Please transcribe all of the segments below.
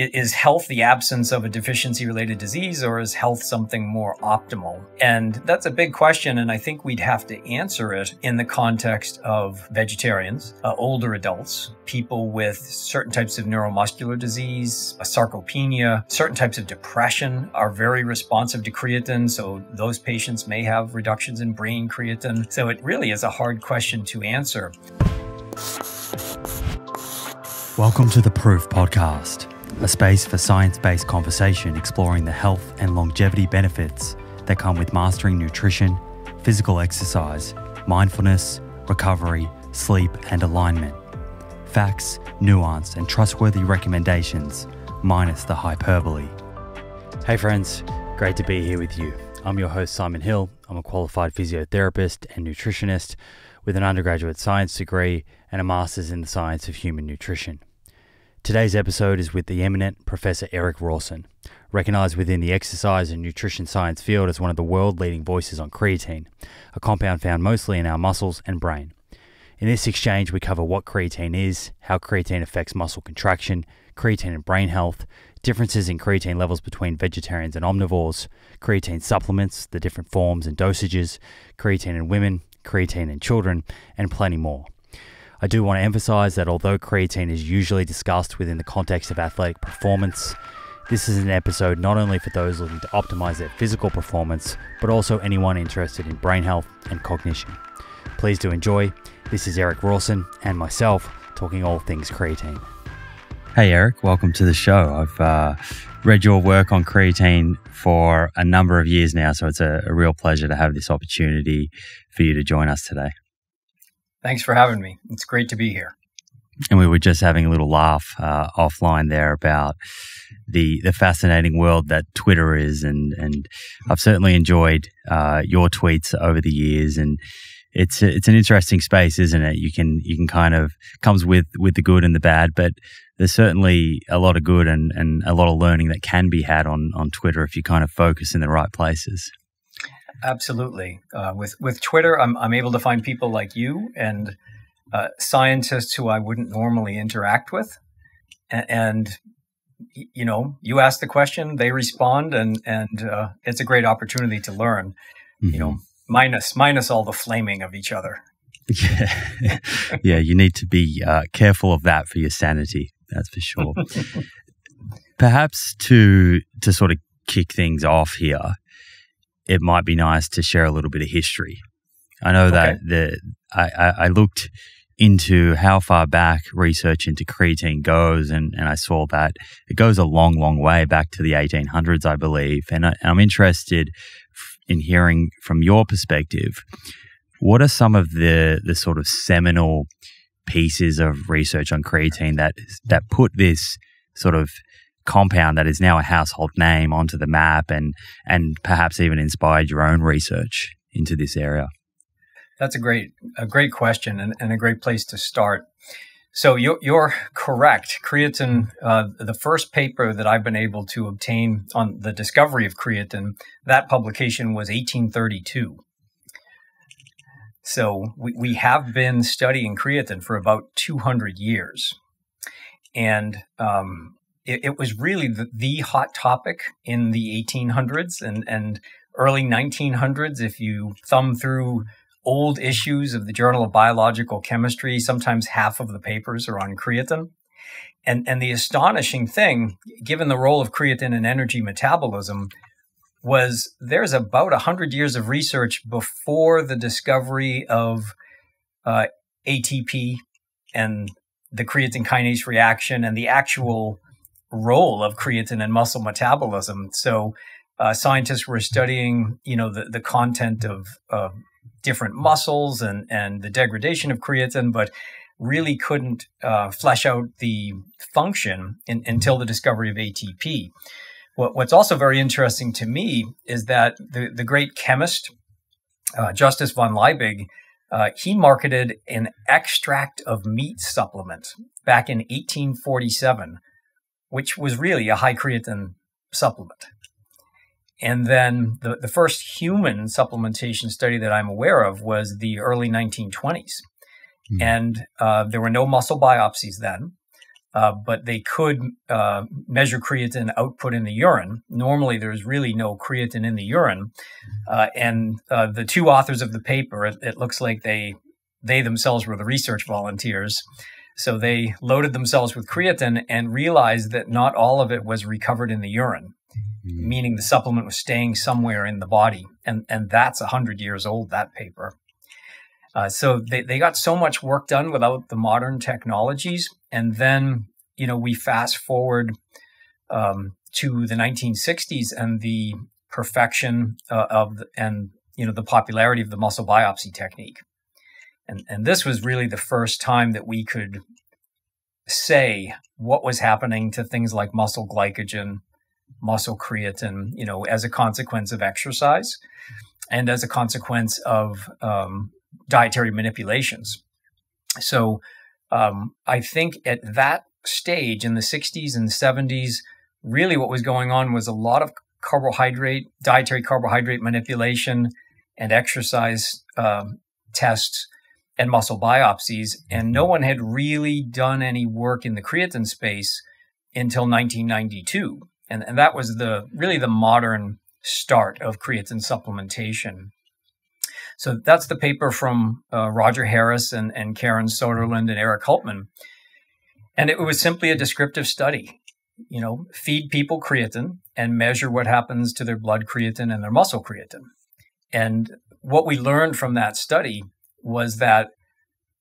is health the absence of a deficiency related disease or is health something more optimal? And that's a big question. And I think we'd have to answer it in the context of vegetarians, uh, older adults, people with certain types of neuromuscular disease, sarcopenia, certain types of depression are very responsive to creatine. So those patients may have reductions in brain creatine. So it really is a hard question to answer. Welcome to the Proof Podcast a space for science based conversation exploring the health and longevity benefits that come with mastering nutrition, physical exercise, mindfulness, recovery, sleep, and alignment. Facts, nuance, and trustworthy recommendations, minus the hyperbole. Hey, friends, great to be here with you. I'm your host, Simon Hill. I'm a qualified physiotherapist and nutritionist with an undergraduate science degree and a master's in the science of human nutrition. Today's episode is with the eminent Professor Eric Rawson, recognized within the exercise and nutrition science field as one of the world leading voices on creatine, a compound found mostly in our muscles and brain. In this exchange, we cover what creatine is, how creatine affects muscle contraction, creatine and brain health, differences in creatine levels between vegetarians and omnivores, creatine supplements, the different forms and dosages, creatine in women, creatine in children, and plenty more. I do want to emphasize that although creatine is usually discussed within the context of athletic performance, this is an episode not only for those looking to optimize their physical performance, but also anyone interested in brain health and cognition. Please do enjoy. This is Eric Rawson and myself talking all things creatine. Hey, Eric, welcome to the show. I've uh, read your work on creatine for a number of years now, so it's a, a real pleasure to have this opportunity for you to join us today. Thanks for having me. It's great to be here. And we were just having a little laugh uh, offline there about the the fascinating world that Twitter is, and and I've certainly enjoyed uh, your tweets over the years, and it's it's an interesting space, isn't it? You can you can kind of comes with with the good and the bad, but there's certainly a lot of good and, and a lot of learning that can be had on on Twitter if you kind of focus in the right places. Absolutely. Uh, with with Twitter, I'm I'm able to find people like you and uh, scientists who I wouldn't normally interact with, and, and, you know, you ask the question, they respond, and and uh, it's a great opportunity to learn. Mm-hmm. You know, mm-hmm. minus minus all the flaming of each other. Yeah, yeah. You need to be uh, careful of that for your sanity. That's for sure. Perhaps to to sort of kick things off here it might be nice to share a little bit of history. I know okay. that the I, I, looked into how far back research into creatine goes, and, and I saw that it goes a long, long way back to the 1800s, I believe. And, I, I'm interested in hearing from your perspective, what are some of the the sort of seminal pieces of research on creatine that that put this sort of compound that is now a household name onto the map and and perhaps even inspired your own research into this area? That's a great a great question and, and a great place to start. So you're, you're correct. Creatine, uh, the first paper that I've been able to obtain on the discovery of creatine, that publication was 1832. So we, we have been studying creatine for about 200 years. And um, it, it was really the, the, hot topic in the 1800s and, and early 1900s. If you thumb through old issues of the Journal of Biological Chemistry, sometimes half of the papers are on creatine. And, and the astonishing thing, given the role of creatine in energy metabolism, was there's about 100 years of research before the discovery of uh, ATP and the creatine kinase reaction and the actual role of creatine in muscle metabolism. So uh, scientists were studying, you know, the, the content of different muscles and, and the degradation of creatine, but really couldn't uh, flesh out the function in, until the discovery of ATP. What, what's also very interesting to me is that the, the great chemist, uh, Justus von Liebig, uh, he marketed an extract of meat supplement back in 1847 which was really a high creatine supplement. And then the, the first human supplementation study that I'm aware of was the early 1920s. Mm. And uh, there were no muscle biopsies then. uh, but they could uh, measure creatine output in the urine. Normally, there's really no creatine in the urine. Uh, and uh, the two authors of the paper, it, it, looks like they they themselves were the research volunteers. So they loaded themselves with creatine and realized that not all of it was recovered in the urine, mm-hmm. meaning the supplement was staying somewhere in the body. And, and that's 100 years old, that paper. Uh, so they, they got so much work done without the modern technologies. And then, you know, we fast forward um, to the 1960s and the perfection uh, of the, and you know the popularity of the muscle biopsy technique. And, and this was really the first time that we could say what was happening to things like muscle glycogen, muscle creatine, you know, as a consequence of exercise and as a consequence of um, dietary manipulations. So um, I think at that stage in the 60s and 70s, really what was going on was a lot of carbohydrate, dietary carbohydrate manipulation and exercise um, tests and muscle biopsies. And no one had really done any work in the creatine space until 1992. And, and that was the really the modern start of creatine supplementation. So that's the paper from uh, Roger Harris and, and Karen Soderlund and Eric Hultman. And it was simply a descriptive study. You know, feed people creatine and measure what happens to their blood creatine and their muscle creatine. And what we learned from that study was that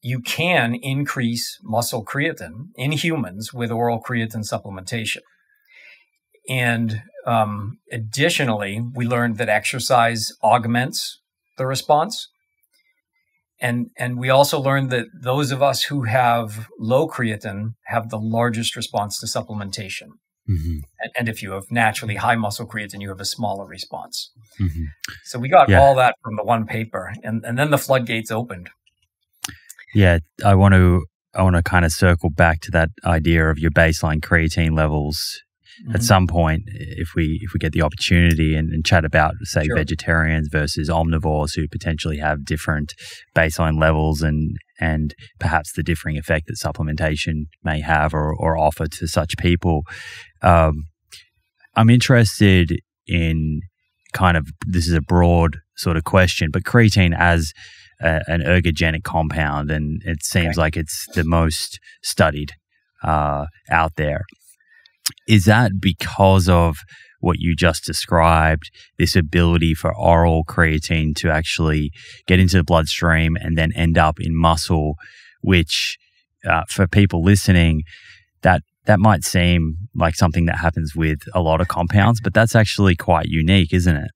you can increase muscle creatine in humans with oral creatine supplementation. And um, additionally, we learned that exercise augments the response. And, and we also learned that those of us who have low creatine have the largest response to supplementation. Mm-hmm. And, and, if you have naturally high muscle creatine, you have a smaller response. Mm-hmm. So we got yeah. all that from the one paper, and, and then the floodgates opened. Yeah, I want to I want to kind of circle back to that idea of your baseline creatine levels mm-hmm. at some point if we if we get the opportunity and, and chat about say sure. vegetarians versus omnivores who potentially have different baseline levels and and perhaps the differing effect that supplementation may have or, or offer to such people. Um, I'm interested in kind of this is a broad sort of question, but creatine as a, an ergogenic compound, and it seems okay. like it's the most studied uh, out there. Is that because of what you just described, this ability for oral creatine to actually get into the bloodstream and then end up in muscle, which uh, for people listening, that that might seem like something that happens with a lot of compounds, but that's actually quite unique, isn't it?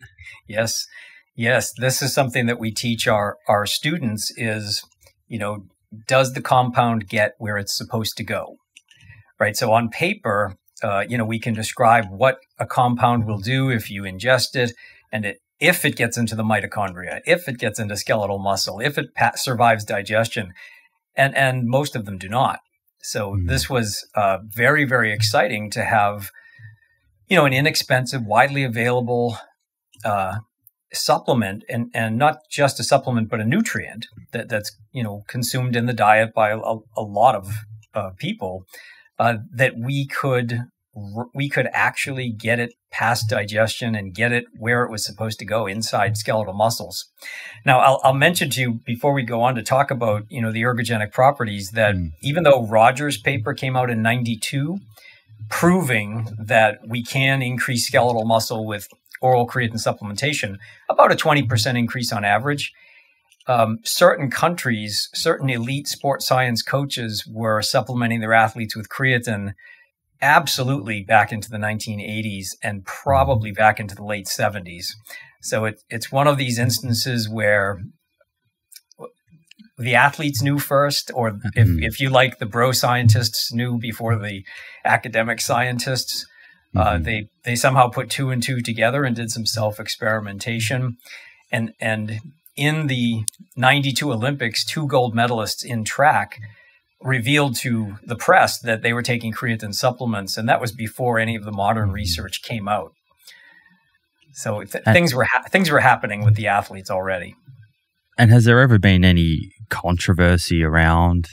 Yes. Yes, this is something that we teach our our students is, you know, does the compound get where it's supposed to go? Right? So on paper, uh, you know, we can describe what a compound will do if you ingest it and it, if it gets into the mitochondria, if it gets into skeletal muscle, if it pa- survives digestion. And, and most of them do not. So mm-hmm. this was uh, very, very exciting to have, you know, an inexpensive, widely available uh, supplement and, and not just a supplement, but a nutrient that, that's, you know, consumed in the diet by a, a lot of uh, people uh, that we could we could actually get it past digestion and get it where it was supposed to go inside skeletal muscles. Now, I'll, I'll mention to you before we go on to talk about you know the ergogenic properties that mm. even though Rogers' paper came out in '92, proving that we can increase skeletal muscle with oral creatine supplementation, about a 20% increase on average. Um, certain countries, certain elite sports science coaches were supplementing their athletes with creatine absolutely back into the 1980s and probably back into the late 70s. So it, it's one of these instances where the athletes knew first, or if, mm-hmm. if you like, the bro scientists knew before the academic scientists. Uh, mm-hmm. they they somehow put two and two together and did some self experimentation, and and in the '92 Olympics, two gold medalists in track revealed to the press that they were taking creatine supplements, and that was before any of the modern mm-hmm. research came out. So th- things were ha- things were happening with the athletes already. And has there ever been any controversy around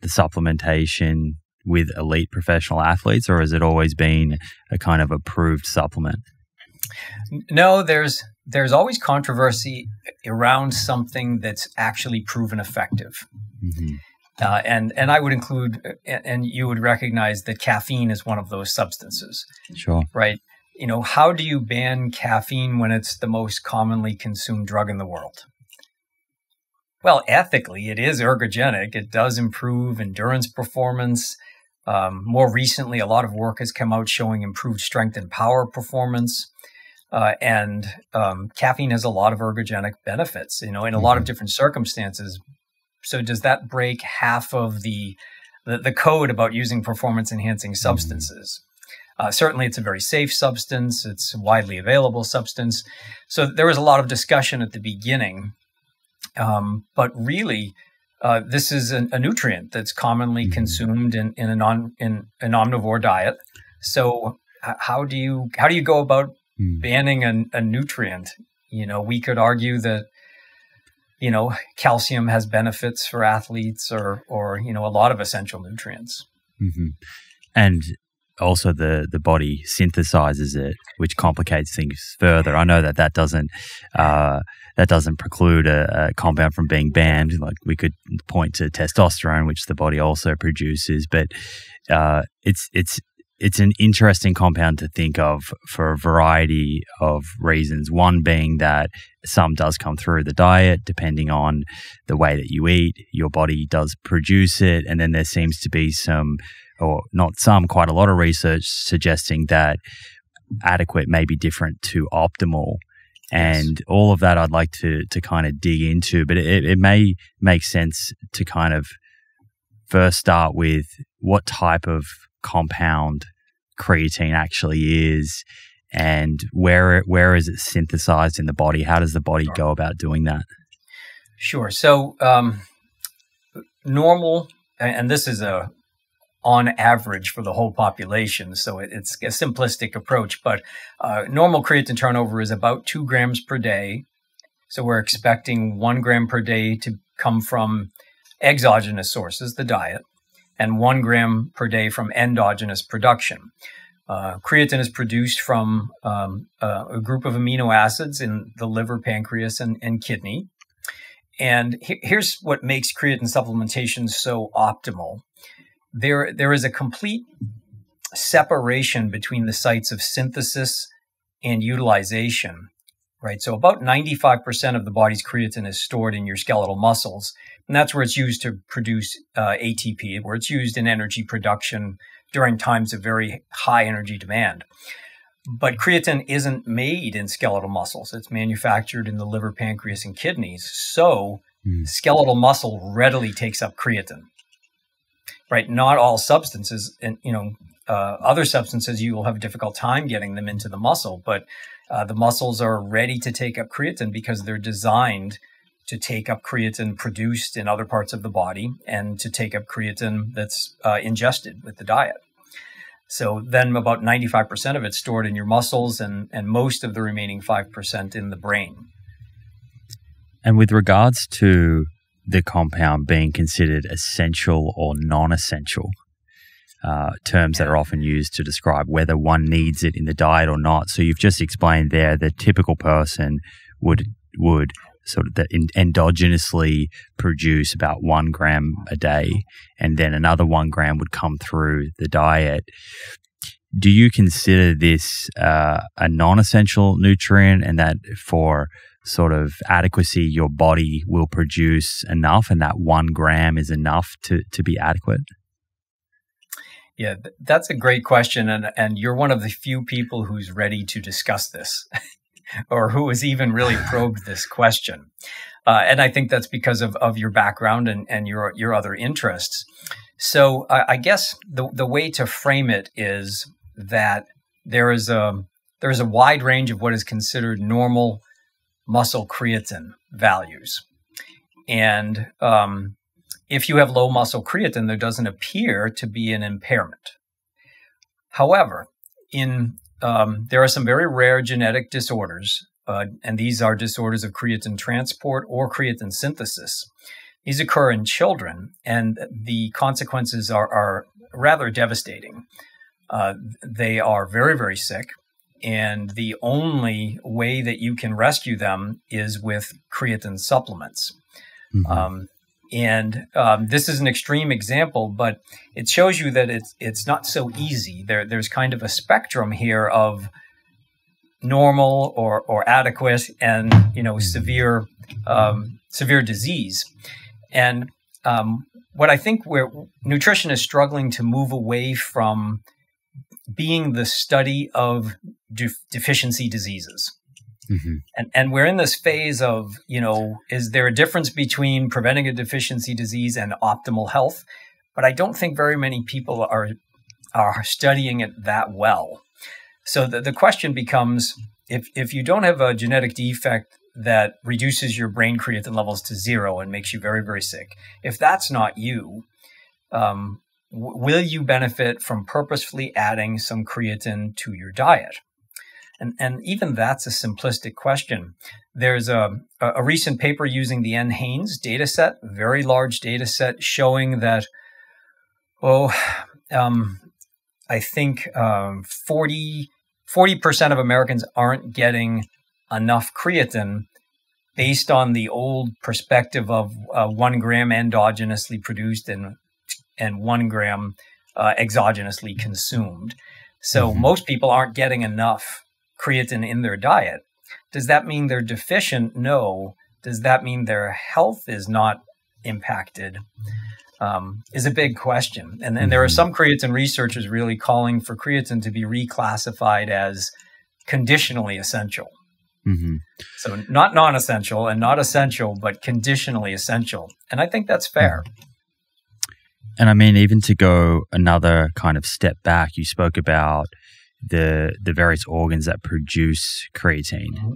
the supplementation with elite professional athletes, or has it always been a kind of approved supplement? No, there's there's always controversy around something that's actually proven effective. Mm-hmm. Uh, and and I would include, and you would recognize that caffeine is one of those substances. Sure. Right. You know, how do you ban caffeine when it's the most commonly consumed drug in the world? Well, ethically, it is ergogenic. It does improve endurance performance. Um, more recently, a lot of work has come out showing improved strength and power performance. Uh, and um, caffeine has a lot of ergogenic benefits, you know, in a lot of mm-hmm. different circumstances. So, does that break half of the the, the code about using performance enhancing mm-hmm. substances? Uh, certainly, it's a very safe substance. It's a widely available substance. So there was a lot of discussion at the beginning, um, but really, uh, this is an, a nutrient that's commonly mm-hmm. consumed in, in a non in an omnivore diet. So how do you how do you go about mm. banning a, a nutrient? You know, we could argue that you know calcium has benefits for athletes, or or you know a lot of essential nutrients. Mm-hmm. And also the the body synthesizes it, which complicates things further. I know that that doesn't uh, that doesn't preclude a, a, compound from being banned. Like we could point to testosterone, which the body also produces, but uh, it's it's it's an interesting compound to think of for a variety of reasons. One being that some does come through the diet, depending on the way that you eat. Your body does produce it, and then there seems to be some or not some, quite a lot of research suggesting that adequate may be different to optimal. And yes. all of that I'd like to to kind of dig into, but it, it may make sense to kind of first start with what type of compound creatine actually is and where where is it synthesized in the body? How does the body go about doing that? Sure. So um, normal, and this is a on average for the whole population. So it, it's a simplistic approach, but uh, normal creatine turnover is about two grams per day. So we're expecting one gram per day to come from exogenous sources, the diet, and one gram per day from endogenous production. Uh, creatine is produced from um, uh, a group of amino acids in the liver, pancreas, and, and kidney. And he- here's what makes creatine supplementation so optimal there there is a complete separation between the sites of synthesis and utilization right? So about 95% of the body's creatine is stored in your skeletal muscles and that's where it's used to produce uh, atp where it's used in energy production during times of very high energy demand. But creatine isn't made in skeletal muscles. It's manufactured in the liver pancreas and kidneys. So mm. skeletal muscle readily takes up creatine right? Not all substances, and you know, uh, other substances you will have a difficult time getting them into the muscle, but uh, the muscles are ready to take up creatine because they're designed to take up creatine produced in other parts of the body and to take up creatine that's uh, ingested with the diet. So then about 95% of it's stored in your muscles and, and most of the remaining 5% in the brain. And with regards to the compound being considered essential or non essential. Uh, terms that are often used to describe whether one needs it in the diet or not. So you've just explained there the typical person would would sort of the, endogenously produce about one gram a day, and then another one gram would come through the diet. Do you consider this uh, a non-essential nutrient, and that for sort of adequacy your body will produce enough and that one gram is enough to, to be adequate? Yeah, that's a great question. And, and you're one of the few people who's ready to discuss this or who has even really probed this question. Uh, and I think that's because of, of your background and, and your, your other interests. So uh, I guess the, the way to frame it is that there is a, there is a wide range of what is considered normal muscle creatine values. And um, if you have low muscle creatine, there doesn't appear to be an impairment. However, in um, there are some very rare genetic disorders, uh, and these are disorders of creatine transport or creatine synthesis. These occur in children, and the consequences are, are rather devastating. Uh, they are very, very sick. And the only way that you can rescue them is with creatine supplements. Mm-hmm. Um, and um, this is an extreme example, but it shows you that it's it's not so easy. There, there's kind of a spectrum here of normal or or adequate and you know severe um, severe disease. And um, what I think where nutrition is struggling to move away from being the study of de- deficiency diseases. Mm-hmm. And and we're in this phase of, you know, is there a difference between preventing a deficiency disease and optimal health? But I don't think very many people are are studying it that well. So the, the question becomes if if you don't have a genetic defect that reduces your brain creatine levels to zero and makes you very, very sick, if that's not you, um, will you benefit from purposefully adding some creatine to your diet? And, and even that's a simplistic question. There's a, a recent paper using the NHANES data set, very large data set, showing that, oh, um, I think um, 40, 40% of Americans aren't getting enough creatine based on the old perspective of uh, one gram endogenously produced and, and one gram uh, exogenously consumed. So mm-hmm. most people aren't getting enough creatine in their diet. Does that mean they're deficient? No. Does that mean their health is not impacted? Um, is a big question. And, and there are mm-hmm. some creatine researchers really calling for creatine to be reclassified as conditionally essential. Mm-hmm. So not non-essential and not essential, but conditionally essential. And I think that's fair. And I mean, even to go another kind of step back, you spoke about the the various organs that produce creatine. Mm-hmm.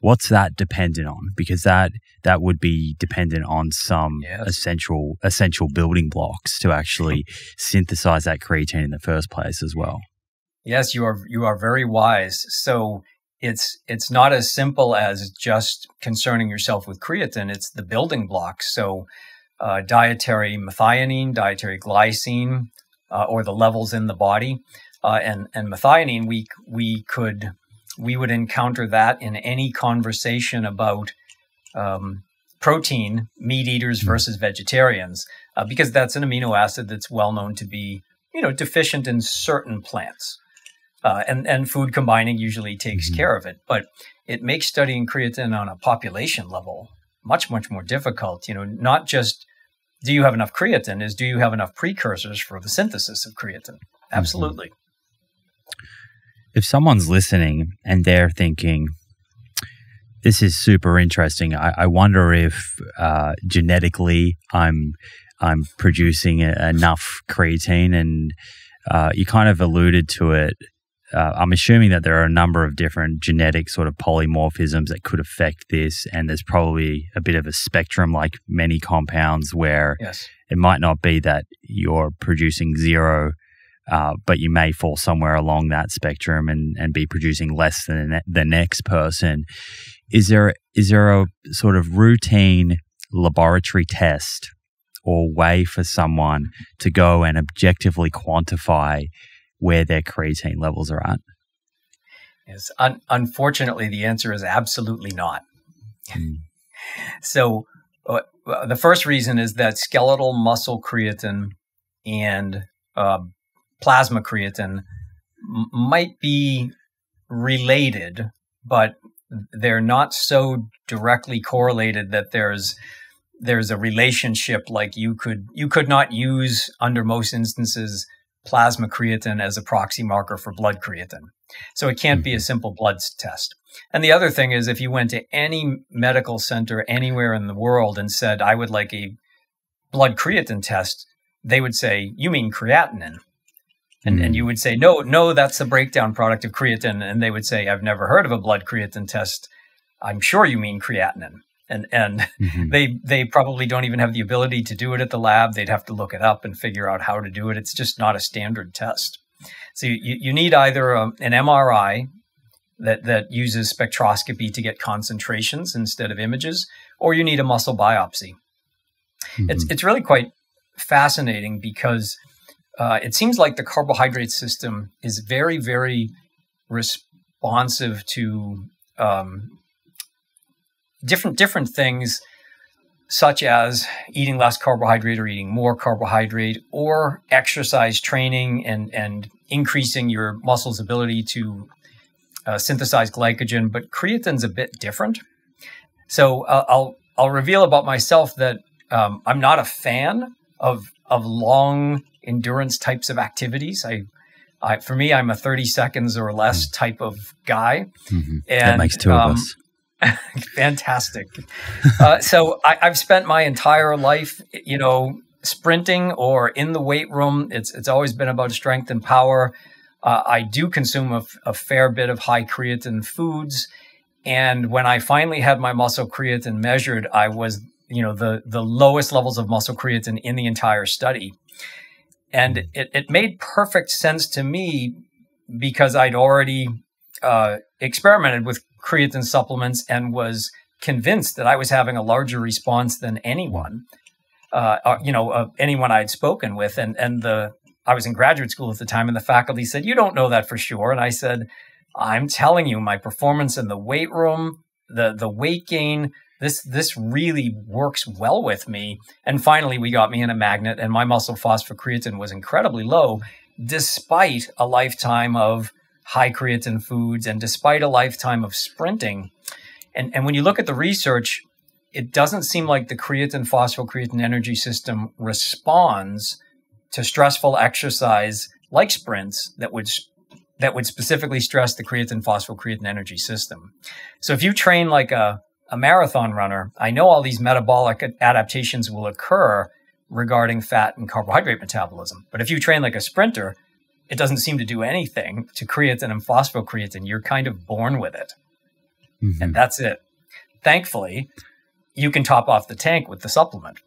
What's that dependent on? Because that that would be dependent on some yes. essential essential building blocks to actually synthesize that creatine in the first place as well. Yes, you are you are very wise. So it's it's not as simple as just concerning yourself with creatine. It's the building blocks. So uh, dietary methionine, dietary glycine, uh, or the levels in the body uh, and and methionine, we we could we would encounter that in any conversation about um, protein, meat eaters hmm. versus vegetarians, uh, because that's an amino acid that's well known to be you know deficient in certain plants, uh, and and food combining usually takes mm-hmm. care of it, but it makes studying creatine on a population level much much more difficult. You know, not just do you have enough creatine, is do you have enough precursors for the synthesis of creatine? Mm-hmm. Absolutely. Mm-hmm if someone's listening and they're thinking, this is super interesting. I, I wonder if uh, genetically I'm I'm producing a, enough creatine, and uh, you kind of alluded to it. Uh, I'm assuming that there are a number of different genetic sort of polymorphisms that could affect this, and there's probably a bit of a spectrum, like many compounds, where yes. it might not be that you're producing zero uh, but you may fall somewhere along that spectrum and, and be producing less than the next person. Is there is there a sort of routine laboratory test or way for someone to go and objectively quantify where their creatine levels are at? Yes, un- unfortunately, the answer is absolutely not. Mm. so, uh, the first reason is that skeletal muscle creatine and uh, plasma creatine m- might be related, but they're not so directly correlated that there's there's a relationship like you could you could not use under most instances plasma creatine as a proxy marker for blood creatine. So it can't mm-hmm. be a mm-hmm. simple blood test. And the other thing is if you went to any medical center anywhere in the world and said I would like a blood creatine test, they would say you mean creatinine. And, mm. and you would say, no, no, that's a breakdown product of creatine. And they would say, I've never heard of a blood creatine test. I'm sure you mean creatinine. And, and mm-hmm. they, they probably don't even have the ability to do it at the lab. They'd have to look it up and figure out how to do it. It's just not a standard test. So you, you need either a, um, an MRI that, that uses spectroscopy to get concentrations instead of images, or you need a muscle biopsy. Mm-hmm. It's, it's really quite fascinating because uh, it seems like the carbohydrate system is very, very responsive to um, different different things, such as eating less carbohydrate or eating more carbohydrate, or exercise training and and increasing your muscle's ability to uh, synthesize glycogen. But creatine's a bit different. So uh, I'll I'll reveal about myself that um, I'm not a fan of of long endurance types of activities. I, I for me, I'm a 30 seconds or less mm. type of guy. Mm-hmm. And, that makes two um, of us. fantastic. uh, so I, I've spent my entire life, you know, sprinting or in the weight room. It's it's always been about strength and power. Uh, I do consume a, a, fair bit of high creatine foods, and when I finally had my muscle creatine measured, I was you know the the lowest levels of muscle creatine in the entire study and it, it made perfect sense to me because i'd already uh, experimented with creatine supplements and was convinced that i was having a larger response than anyone uh, uh, you know uh, anyone i'd spoken with and and the i was in graduate school at the time and the faculty said you don't know that for sure and i said i'm telling you my performance in the weight room the the weight gain this this really works well with me. And finally, we got me in a magnet, and my muscle phosphocreatine was incredibly low, despite a lifetime of high creatine foods and despite a lifetime of sprinting. And and when you look at the research, it doesn't seem like the creatine phosphocreatine energy system responds to stressful exercise like sprints that would that would specifically stress the creatine phosphocreatine energy system. So if you train like a a marathon runner, I know all these metabolic adaptations will occur regarding fat and carbohydrate metabolism. But if you train like a sprinter, it doesn't seem to do anything to creatine and phosphocreatine. You're kind of born with it. Mm-hmm. And that's it. Thankfully, you can top off the tank with the supplement.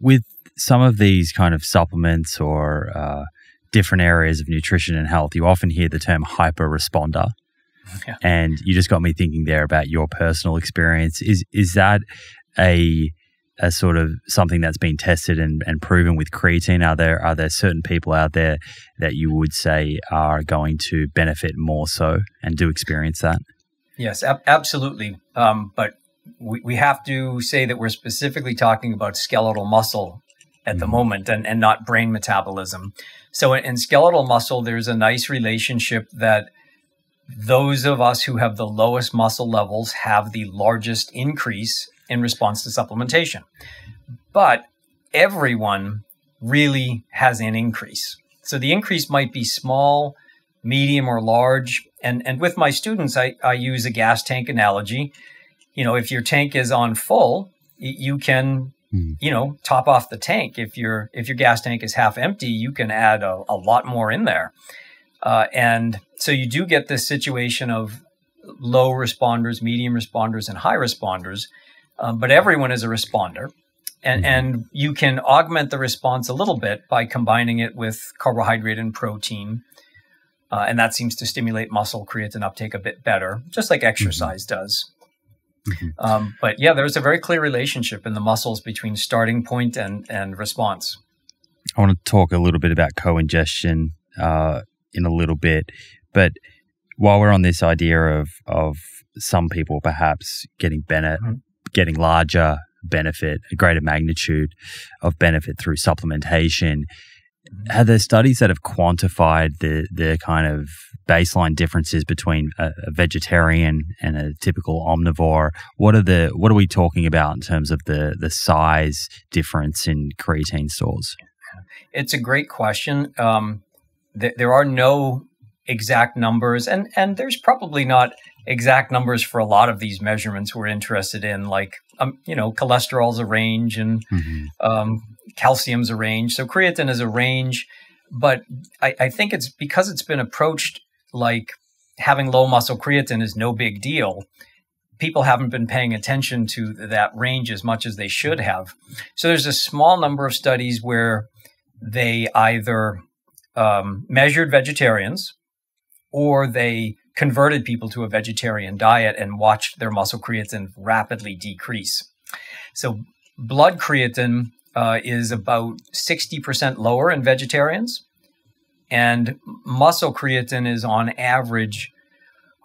With some of these kind of supplements or uh, different areas of nutrition and health, you often hear the term hyper responder. Yeah. And you just got me thinking there about your personal experience. Is is that a a sort of something that's been tested and, and proven with creatine? Are there are there certain people out there that you would say are going to benefit more so and do experience that? Yes, ab- absolutely. Um, but we, we have to say that we're specifically talking about skeletal muscle at mm-hmm. the moment and, and not brain metabolism. So in, in skeletal muscle, there's a nice relationship that those of us who have the lowest muscle levels have the largest increase in response to supplementation. But everyone really has an increase. So the increase might be small, medium, or large. And, and with my students, I, I use a gas tank analogy. You know, if your tank is on full, you can hmm. you know top off the tank if your if your gas tank is half empty you can add a, a lot more in there uh, and so you do get this situation of low responders, medium responders, and high responders, um, but everyone is a responder. And, mm-hmm. and you can augment the response a little bit by combining it with carbohydrate and protein. Uh, and that seems to stimulate muscle creatine uptake a bit better, just like mm-hmm. exercise mm-hmm. does. Mm-hmm. Um, but yeah, there's a very clear relationship in the muscles between starting point and, and response. I want to talk a little bit about co ingestion uh, in a little bit. But while we're on this idea of of some people perhaps getting benefit, mm-hmm. Getting larger benefit, a greater magnitude of benefit through supplementation, are there studies that have quantified the the kind of baseline differences between a, a, vegetarian and a typical omnivore? What are the what are we talking about in terms of the the size difference in creatine stores? It's a great question. Um, th- there are no exact numbers, and and there's probably not exact numbers for a lot of these measurements we're interested in, like um, you know, cholesterol's a range and mm-hmm. um, calcium's a range. So creatine is a range, but I, I think it's because it's been approached like having low muscle creatine is no big deal. People haven't been paying attention to that range as much as they should have. So there's a small number of studies where they either um, measured vegetarians or they converted people to a vegetarian diet and watched their muscle creatine rapidly decrease. So, blood creatine uh, is about 60% lower in vegetarians. And muscle creatine is on average,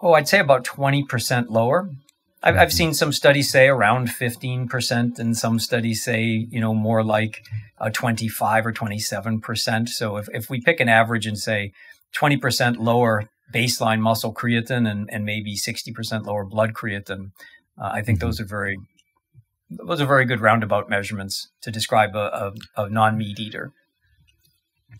oh, I'd say about 20% lower. I've, I've seen some studies say around 15%, and some studies say, you know, more like uh, 25 or 27%. So if, if we pick an average and say 20% lower baseline muscle creatine and, and maybe 60% lower blood creatine, uh, I think mm-hmm. those are very those are very good roundabout measurements to describe a, a, a non meat eater.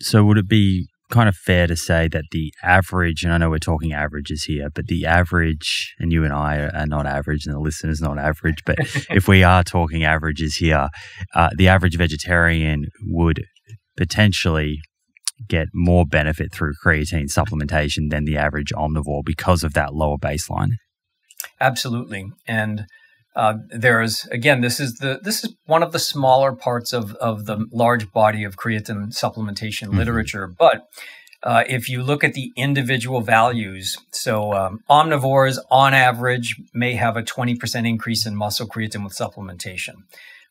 So would it be kind of fair to say that the average, and I know we're talking averages here, but the average, and you and I are not average, and the listener's not average, but if we are talking averages here, uh, the average vegetarian would potentially get more benefit through creatine supplementation than the average omnivore because of that lower baseline. Absolutely, and uh, there is again, this is the this is one of the smaller parts of of the large body of creatine supplementation mm-hmm. literature. But uh, if you look at the individual values, so um, omnivores on average may have a twenty percent increase in muscle creatine with supplementation.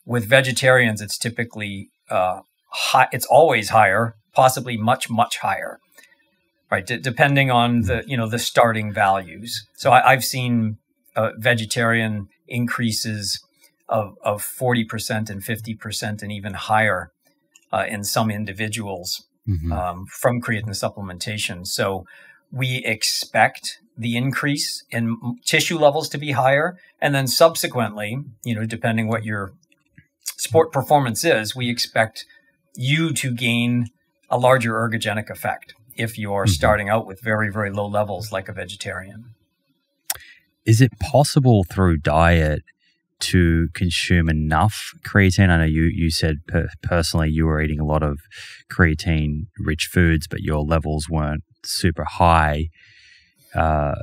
With vegetarians, it's typically uh, high, it's always higher, possibly much much higher right D- depending on the you know the starting values so I, have seen uh, vegetarian increases of, of 40% and 50% and even higher uh, in some individuals mm-hmm. um, from creatine supplementation. So we expect the increase in tissue levels to be higher. And then subsequently, you know, depending what your sport performance is, we expect you to gain a larger ergogenic effect if you're mm-hmm. starting out with very, very low levels like a vegetarian is it possible through diet to consume enough creatine? I know you you said per- personally you were eating a lot of creatine rich foods, but your levels weren't super high. Uh,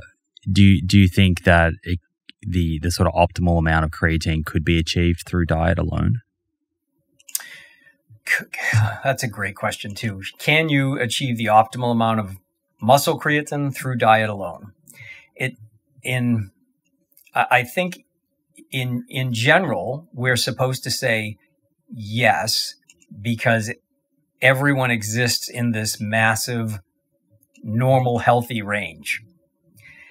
do you, do you think that it, the the sort of optimal amount of creatine could be achieved through diet alone? That's a great question too. Can you achieve the optimal amount of muscle creatine through diet alone? It in I think in in general we're supposed to say yes because everyone exists in this massive normal healthy range.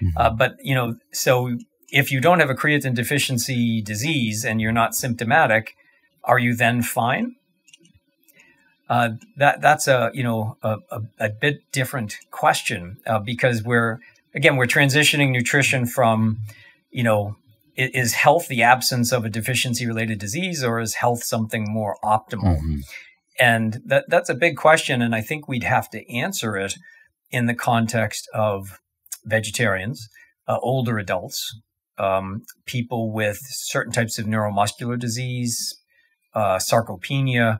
Mm-hmm. Uh, but you know, so if you don't have a creatine deficiency disease and you're not symptomatic, are you then fine? Uh, that that's a you know a, a, a bit different question uh, because we're again, we're transitioning nutrition from, you know, is health the absence of a deficiency related disease or is health something more optimal? Mm-hmm. And that that's a big question. And I think we'd have to answer it in the context of vegetarians, uh, older adults, um, people with certain types of neuromuscular disease, uh, sarcopenia,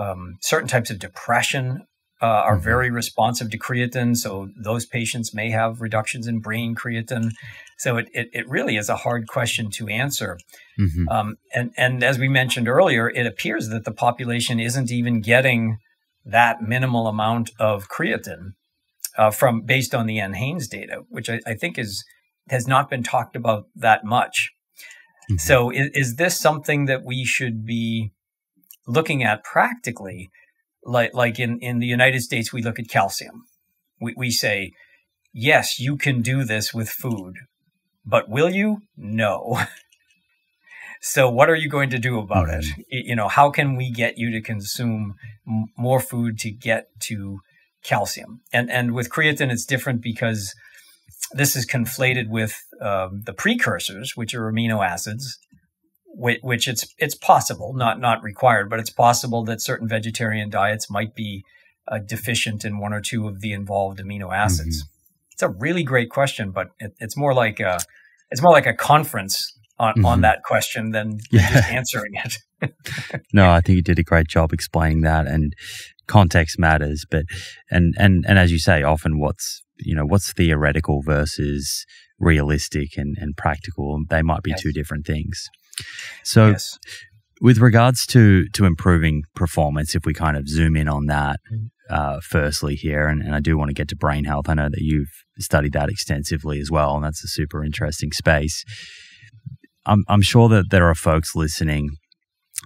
um, certain types of depression, uh, are mm-hmm. very responsive to creatine. So those patients may have reductions in brain creatine. So it, it, it really is a hard question to answer. Mm-hmm. Um, and, and as we mentioned earlier, it appears that the population isn't even getting that minimal amount of creatine uh, from based on the NHANES data, which I, I, think is has not been talked about that much. Mm-hmm. So is, is this something that we should be looking at practically? like like in in the United States, we look at calcium. We we say, yes, you can do this with food, but will you? No. so what are you going to do about mm-hmm. it? You know, how can we get you to consume m- more food to get to calcium? And and with creatine, it's different because this is conflated with um, the precursors, which are amino acids, which it's it's possible, not not required, but it's possible that certain vegetarian diets might be uh, deficient in one or two of the involved amino acids. Mm-hmm. It's a really great question, but it, it's more like a it's more like a conference on, mm-hmm. on that question than, yeah. just answering it. no, I think you did a great job explaining that, and context matters. But and and and as you say, often what's you know what's theoretical versus realistic and, and practical they might be yes. two different things so, yes. with regards to to improving performance, if we kind of zoom in on that, mm. uh, firstly here, and, and I do want to get to brain health. I know that you've studied that extensively as well, and that's a super interesting space. I'm I'm sure that there are folks listening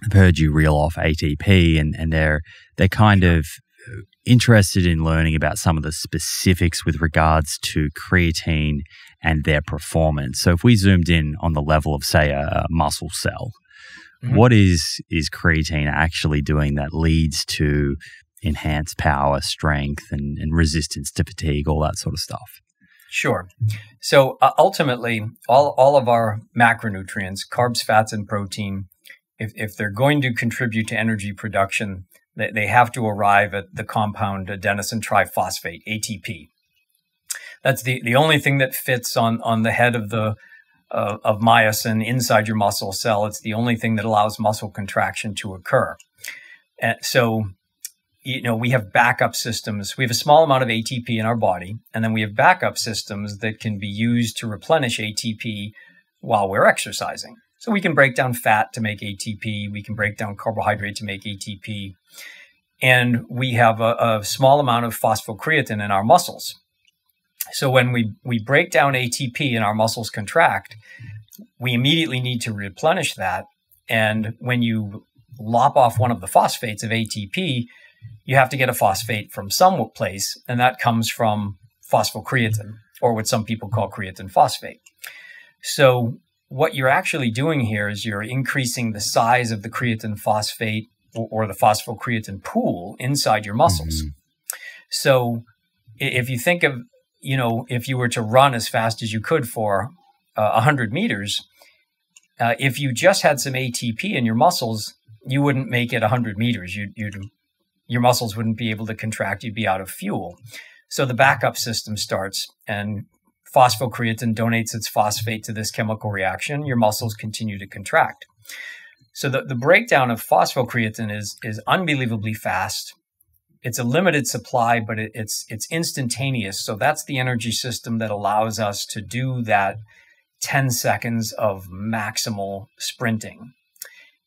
I've heard you reel off ATP, and and they're they're kind of interested in learning about some of the specifics with regards to creatine and their performance. So if we zoomed in on the level of say a, muscle cell, mm-hmm. what is is creatine actually doing that leads to enhanced power, strength, and, and resistance to fatigue, all that sort of stuff? Sure. So uh, ultimately, all, all of our macronutrients, carbs, fats, and protein, if, if they're going to contribute to energy production, they, they have to arrive at the compound adenosine triphosphate, ATP. That's the, the only thing that fits on, on the head of the uh, of myosin inside your muscle cell. It's the only thing that allows muscle contraction to occur. And so, you know, we have backup systems. We have a small amount of ATP in our body, and then we have backup systems that can be used to replenish ATP while we're exercising. So we can break down fat to make ATP. We can break down carbohydrate to make ATP. And we have a, a small amount of phosphocreatine in our muscles. So when we, we break down ATP and our muscles contract, we immediately need to replenish that. And when you lop off one of the phosphates of ATP, you have to get a phosphate from some place, and that comes from phosphocreatine, or what some people call creatine phosphate. So what you're actually doing here is you're increasing the size of the creatine phosphate or, the phosphocreatine pool inside your muscles. Mm-hmm. So if you think of, you know, if you were to run as fast as you could for uh, 100 meters, uh, if you just had some ATP in your muscles, you wouldn't make it 100 meters. You'd, you'd, your muscles wouldn't be able to contract. You'd be out of fuel. So the backup system starts, and phosphocreatine donates its phosphate to this chemical reaction, your muscles continue to contract. So the, the breakdown of phosphocreatine is, is unbelievably fast. It's a limited supply, but it, it's, it's instantaneous. So that's the energy system that allows us to do that 10 seconds of maximal sprinting.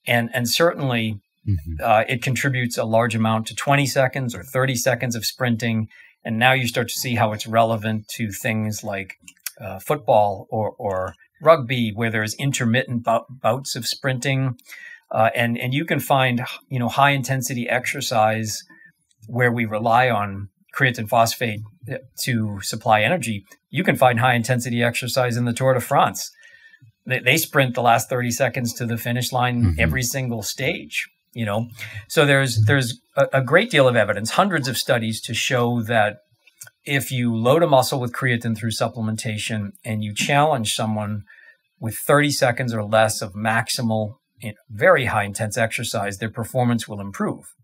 And, and certainly mm-hmm. uh, it contributes a large amount to 20 seconds or 30 seconds of sprinting and now you start to see how it's relevant to things like uh, football or, or rugby, where there's intermittent bouts of sprinting. Uh, and, and you can find, you know, high intensity exercise where we rely on creatine phosphate to supply energy. You can find high intensity exercise in the Tour de France. They, they sprint the last 30 seconds to the finish line mm-hmm. every single stage you know so there's there's a, a, great deal of evidence hundreds of studies to show that if you load a muscle with creatine through supplementation and you challenge someone with 30 seconds or less of maximal very high intense exercise their performance will improve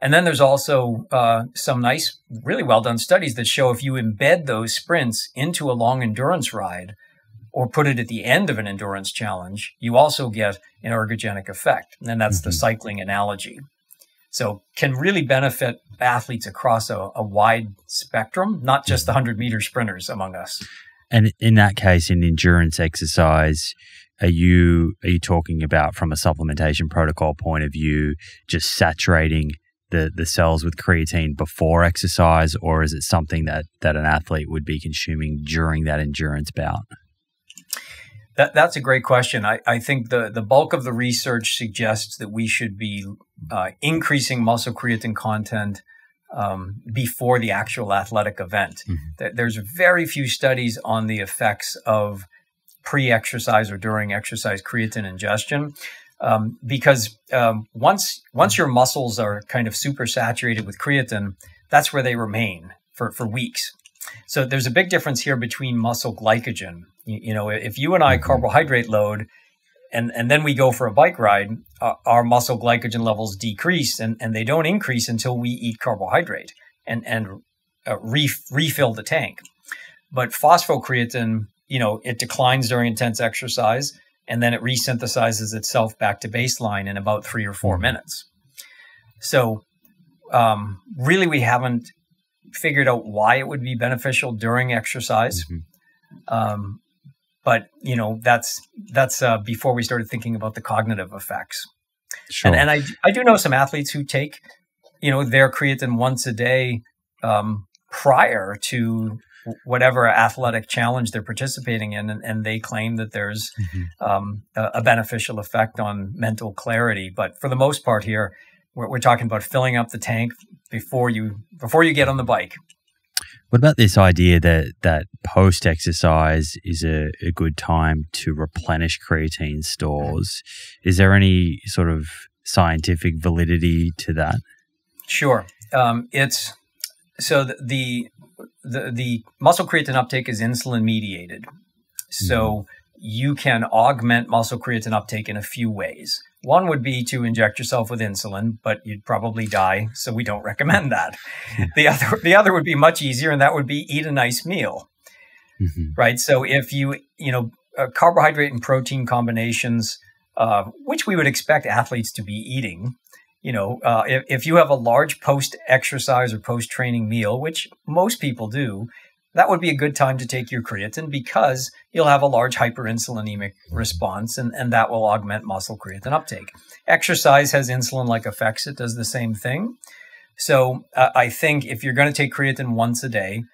and then there's also uh, some nice really well done studies that show if you embed those sprints into a long endurance ride or put it at the end of an endurance challenge, you also get an ergogenic effect. And that's mm-hmm. the cycling analogy. So can really benefit athletes across a, a wide spectrum, not just the 100 meter sprinters among us. And in that case, in endurance exercise, are you are you talking about from a supplementation protocol point of view, just saturating the the cells with creatine before exercise, or is it something that that an athlete would be consuming during that endurance bout? That, that's a great question. I, I think the, the bulk of the research suggests that we should be uh, increasing muscle creatine content um, before the actual athletic event. Mm-hmm. There's very few studies on the effects of pre-exercise or during exercise creatine ingestion. Um, because um, once once your muscles are kind of super saturated with creatine, that's where they remain for, for weeks. So there's a big difference here between muscle glycogen. You, you know, if you and I mm-hmm. carbohydrate load, and and then we go for a bike ride, uh, our muscle glycogen levels decrease, and and they don't increase until we eat carbohydrate and and uh, refill the tank. But phosphocreatine, you know, it declines during intense exercise, and then it resynthesizes itself back to baseline in about three or four mm-hmm. minutes. So um, really, we haven't figured out why it would be beneficial during exercise. Mm-hmm. Um, but you know that's that's uh, before we started thinking about the cognitive effects. Sure. And, and I I do know some athletes who take you know their creatine once a day um, prior to whatever athletic challenge they're participating in, and, and they claim that there's mm-hmm. um, a, a, beneficial effect on mental clarity. But for the most part, here we're, we're talking about filling up the tank before you before you get on the bike. What about this idea that that post exercise is a, a good time to replenish creatine stores? Is there any sort of scientific validity to that? Sure. Um, it's so the, the, the the muscle creatine uptake is insulin mediated. So mm-hmm. you can augment muscle creatine uptake in a few ways. One would be to inject yourself with insulin, but you'd probably die, so we don't recommend that. the other the other would be much easier, and that would be eat a nice meal. Mm-hmm. Right. So if you you know uh, carbohydrate and protein combinations, uh, which we would expect athletes to be eating, you know, uh, if, if you have a large post exercise or post training meal, which most people do, that would be a good time to take your creatine because you'll have a large hyperinsulinemic response and, and that will augment muscle creatine uptake. Exercise has insulin like effects, it does the same thing. So uh, I think if you're going to take creatine once a day,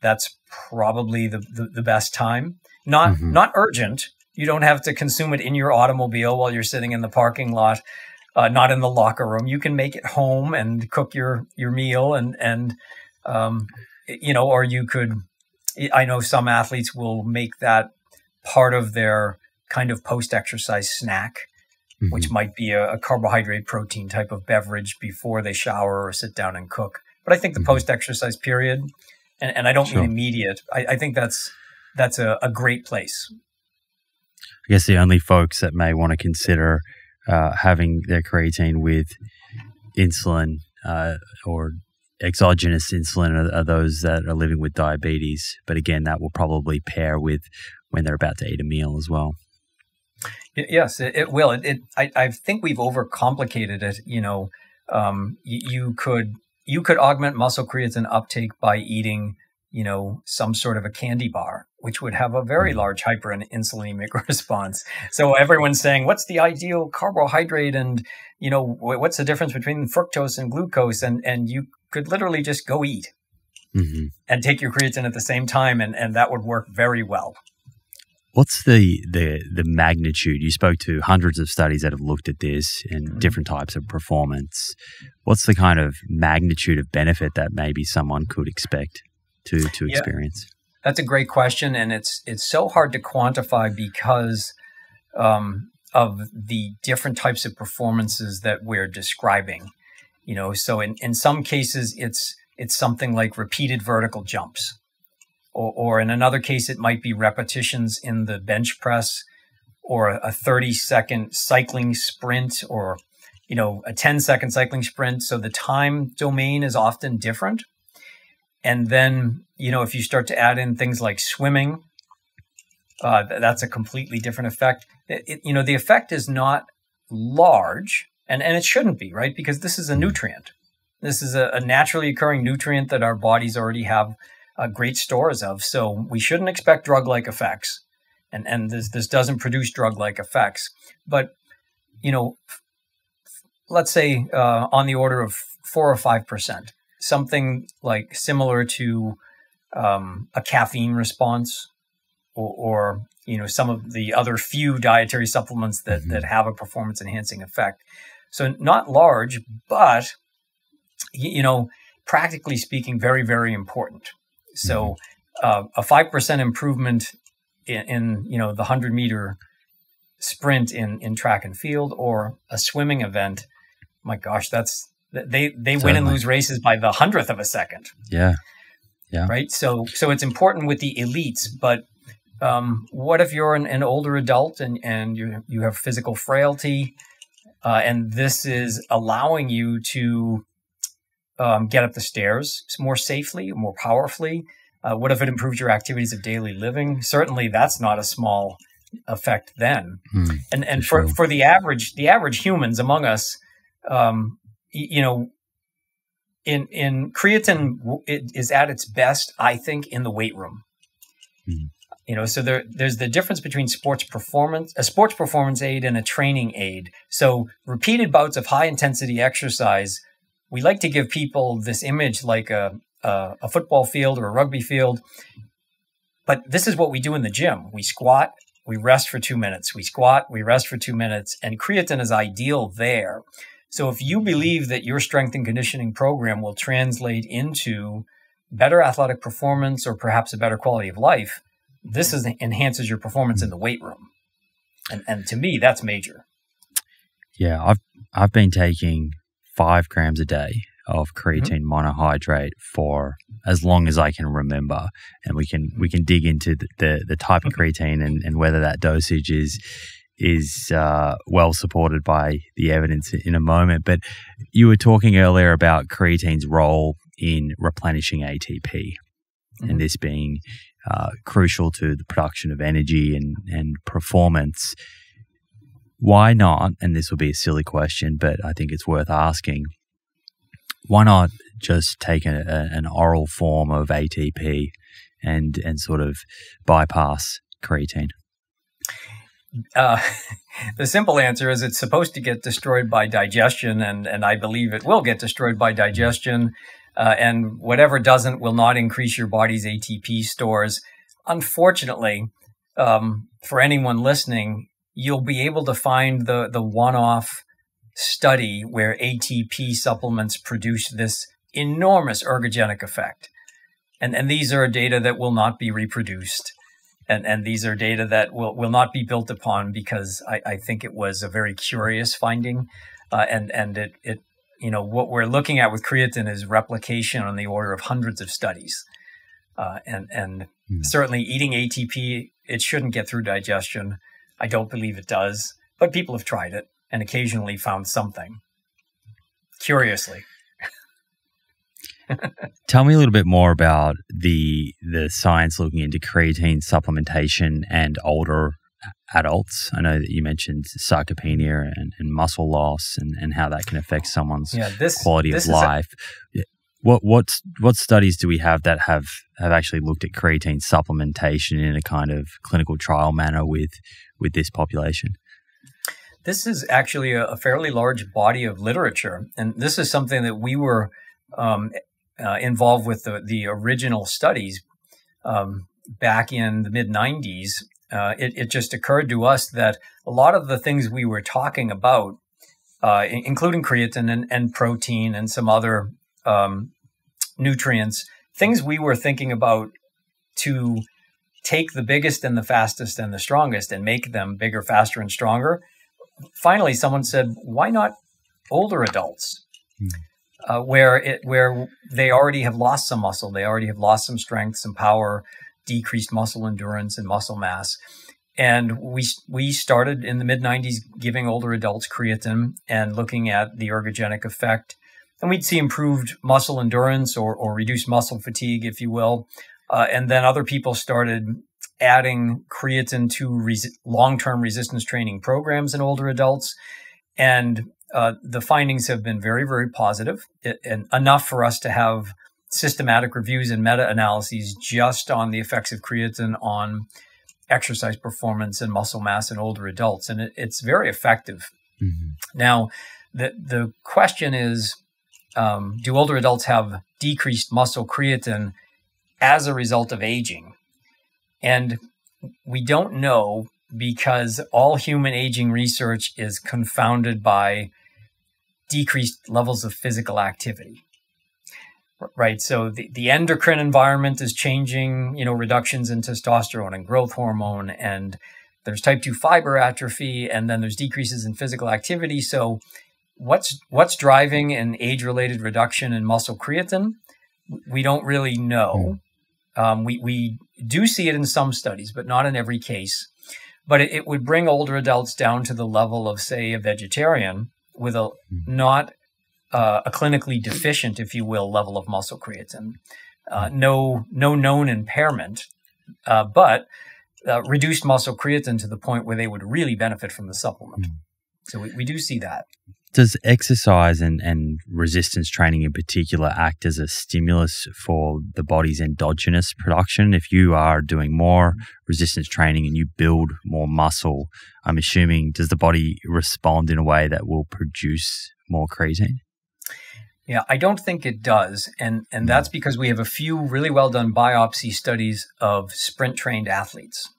that's probably the, the, the best time. Not mm-hmm. not urgent. You don't have to consume it in your automobile while you're sitting in the parking lot, uh, not in the locker room. You can make it home and cook your your meal and and um, you know, or you could, I know some athletes will make that part of their kind of post exercise snack, mm-hmm. which might be a, a, carbohydrate protein type of beverage before they shower or sit down and cook. But I think the mm-hmm. post exercise period, and, and, I don't sure. mean immediate, I, I, think that's that's a, a, great place. I guess the only folks that may want to consider uh, having their creatine with insulin uh, or exogenous insulin are, are, those that are living with diabetes. But again, that will probably pair with when they're about to eat a meal as well. Yes, it, it will. It, it I, I, think we've overcomplicated it. You know, um, you, you could you could augment muscle creatine uptake by eating you know, some sort of a candy bar, which would have a very mm-hmm. large hyperinsulinemic response. So everyone's saying, what's the ideal carbohydrate? And, you know, what's the difference between fructose and glucose? And, and you could literally just go eat mm-hmm. and take your creatine at the same time. And, and that would work very well. What's the, the the magnitude? You spoke to hundreds of studies that have looked at this and mm-hmm. different types of performance. What's the kind of magnitude of benefit that maybe someone could expect? To to yeah, experience? That's a great question, and it's it's so hard to quantify because um, of the different types of performances that we're describing. You know, so in, in some cases it's it's something like repeated vertical jumps. Or, or in another case, it might be repetitions in the bench press or a 30 second cycling sprint or you know a 10 second cycling sprint so the time domain is often different and then, you know, if you start to add in things like swimming, uh, that's a completely different effect. It, it, you know, the effect is not large, and, and it shouldn't be, right? Because this is a nutrient. This is a, a naturally occurring nutrient that our bodies already have uh, great stores of. So we shouldn't expect drug like effects. And, and this, this doesn't produce drug like effects. But, you know, let's say uh, on the order of four or 5% something like similar to um, a caffeine response or, or, you know some of the other few dietary supplements that mm-hmm. that have a performance enhancing effect so not large but you know practically speaking very very important so mm-hmm. uh, a 5% improvement in, in, you know the 100 meter sprint in in track and field or a swimming event my gosh that's they they win and lose races by the hundredth of a second. Yeah, yeah. Right. So so it's important with the elites, but um, what if you're an, an, older adult and and you you have physical frailty, uh, and this is allowing you to um, get up the stairs more safely, more powerfully? Uh, what if it improves your activities of daily living? Certainly, that's not a small effect then. Mm, and and for, for, for the average the average humans among us, um, you know, in in creatine it is at its best, I think, in the weight room. Mm-hmm. You know, so there there's the difference between sports performance, a sports performance aid, and a training aid. So repeated bouts of high intensity exercise, we like to give people this image like a a, a football field or a rugby field. But this is what we do in the gym. We squat, we rest for two minutes. We squat, we rest for two minutes, and creatine is ideal there. So if you believe that your strength and conditioning program will translate into better athletic performance or perhaps a better quality of life, this is, enhances your performance in the weight room. And, and to me, that's major. Yeah, I've I've been taking five grams a day of mm-hmm. creatine mm-hmm. monohydrate for as long as I can remember, and we can we can dig into the the, the type of creatine and, and whether that dosage is is uh, well supported by the evidence in a moment. But you were talking earlier about creatine's role in replenishing ATP, mm-hmm. and this being uh, crucial to the production of energy and and performance. Why not? And this will be a silly question, but I think it's worth asking why not just take a, a, an oral form of ATP and and sort of bypass creatine? Uh, the simple answer is it's supposed to get destroyed by digestion, and and I believe it will get destroyed by digestion. Uh, and whatever doesn't will not increase your body's ATP stores. Unfortunately, um, for anyone listening, you'll be able to find the the one-off study where ATP supplements produce this enormous ergogenic effect. And, and these are data that will not be reproduced. And, and these are data that will, will not be built upon because I, I think it was a very curious finding. Uh, and, and it, it, you know, what we're looking at with creatine is replication on the order of hundreds of studies. Uh, and, and mm. certainly eating ATP, it shouldn't get through digestion. I don't believe it does, but people have tried it and occasionally found something. Curiously. Tell me a little bit more about the the science looking into creatine supplementation and older adults. I know that you mentioned sarcopenia and, and muscle loss and, and how that can affect someone's yeah, this, quality this of life. A- what what what studies do we have that have have actually looked at creatine supplementation in a kind of clinical trial manner with with this population? This is actually a, a fairly large body of literature, and this is something that we were um, uh, involved with the, the original studies um, back in the mid 90s. Uh, it, it, just occurred to us that a lot of the things we were talking about, uh, including creatine and, and, protein and some other um, nutrients, things we were thinking about to take the biggest and the fastest and the strongest and make them bigger, faster, and stronger finally, someone said, "Why not older adults?" Hmm. Uh, where it where they already have lost some muscle, they already have lost some strength, some power, decreased muscle endurance and muscle mass. And we we started in the mid 90s giving older adults creatine and looking at the ergogenic effect. And we'd see improved muscle endurance or, or reduced muscle fatigue, if you will. Uh, and then other people started adding creatine to res- long-term resistance training programs in older adults, and uh, the findings have been very, very positive, it, and enough for us to have systematic reviews and meta-analyses just on the effects of creatine on exercise performance and muscle mass in older adults, and it, it's very effective. Mm-hmm. Now, the the question is, um, do older adults have decreased muscle creatine as a result of aging? And we don't know because all human aging research is confounded by decreased levels of physical activity. Right. So the, the endocrine environment is changing, you know, reductions in testosterone and growth hormone, and there's type 2 fiber atrophy, and then there's decreases in physical activity. So what's what's driving an age-related reduction in muscle creatine? We don't really know. Um, we, we do see it in some studies, but not in every case. But it, it, would bring older adults down to the level of, say, a vegetarian with a hmm. not uh, a clinically deficient, if you will, level of muscle creatine. Uh, hmm. no, no known impairment, uh, but uh, reduced muscle creatine to the point where they would really benefit from the supplement. Mm. So we, we do see that does exercise and, and resistance training in particular act as a stimulus for the body's endogenous production? If you are doing more resistance training and you build more muscle, I'm assuming does the body respond in a way that will produce more creatine? Yeah, I don't think it does, and and that's because we have a few really well done biopsy studies of sprint trained athletes,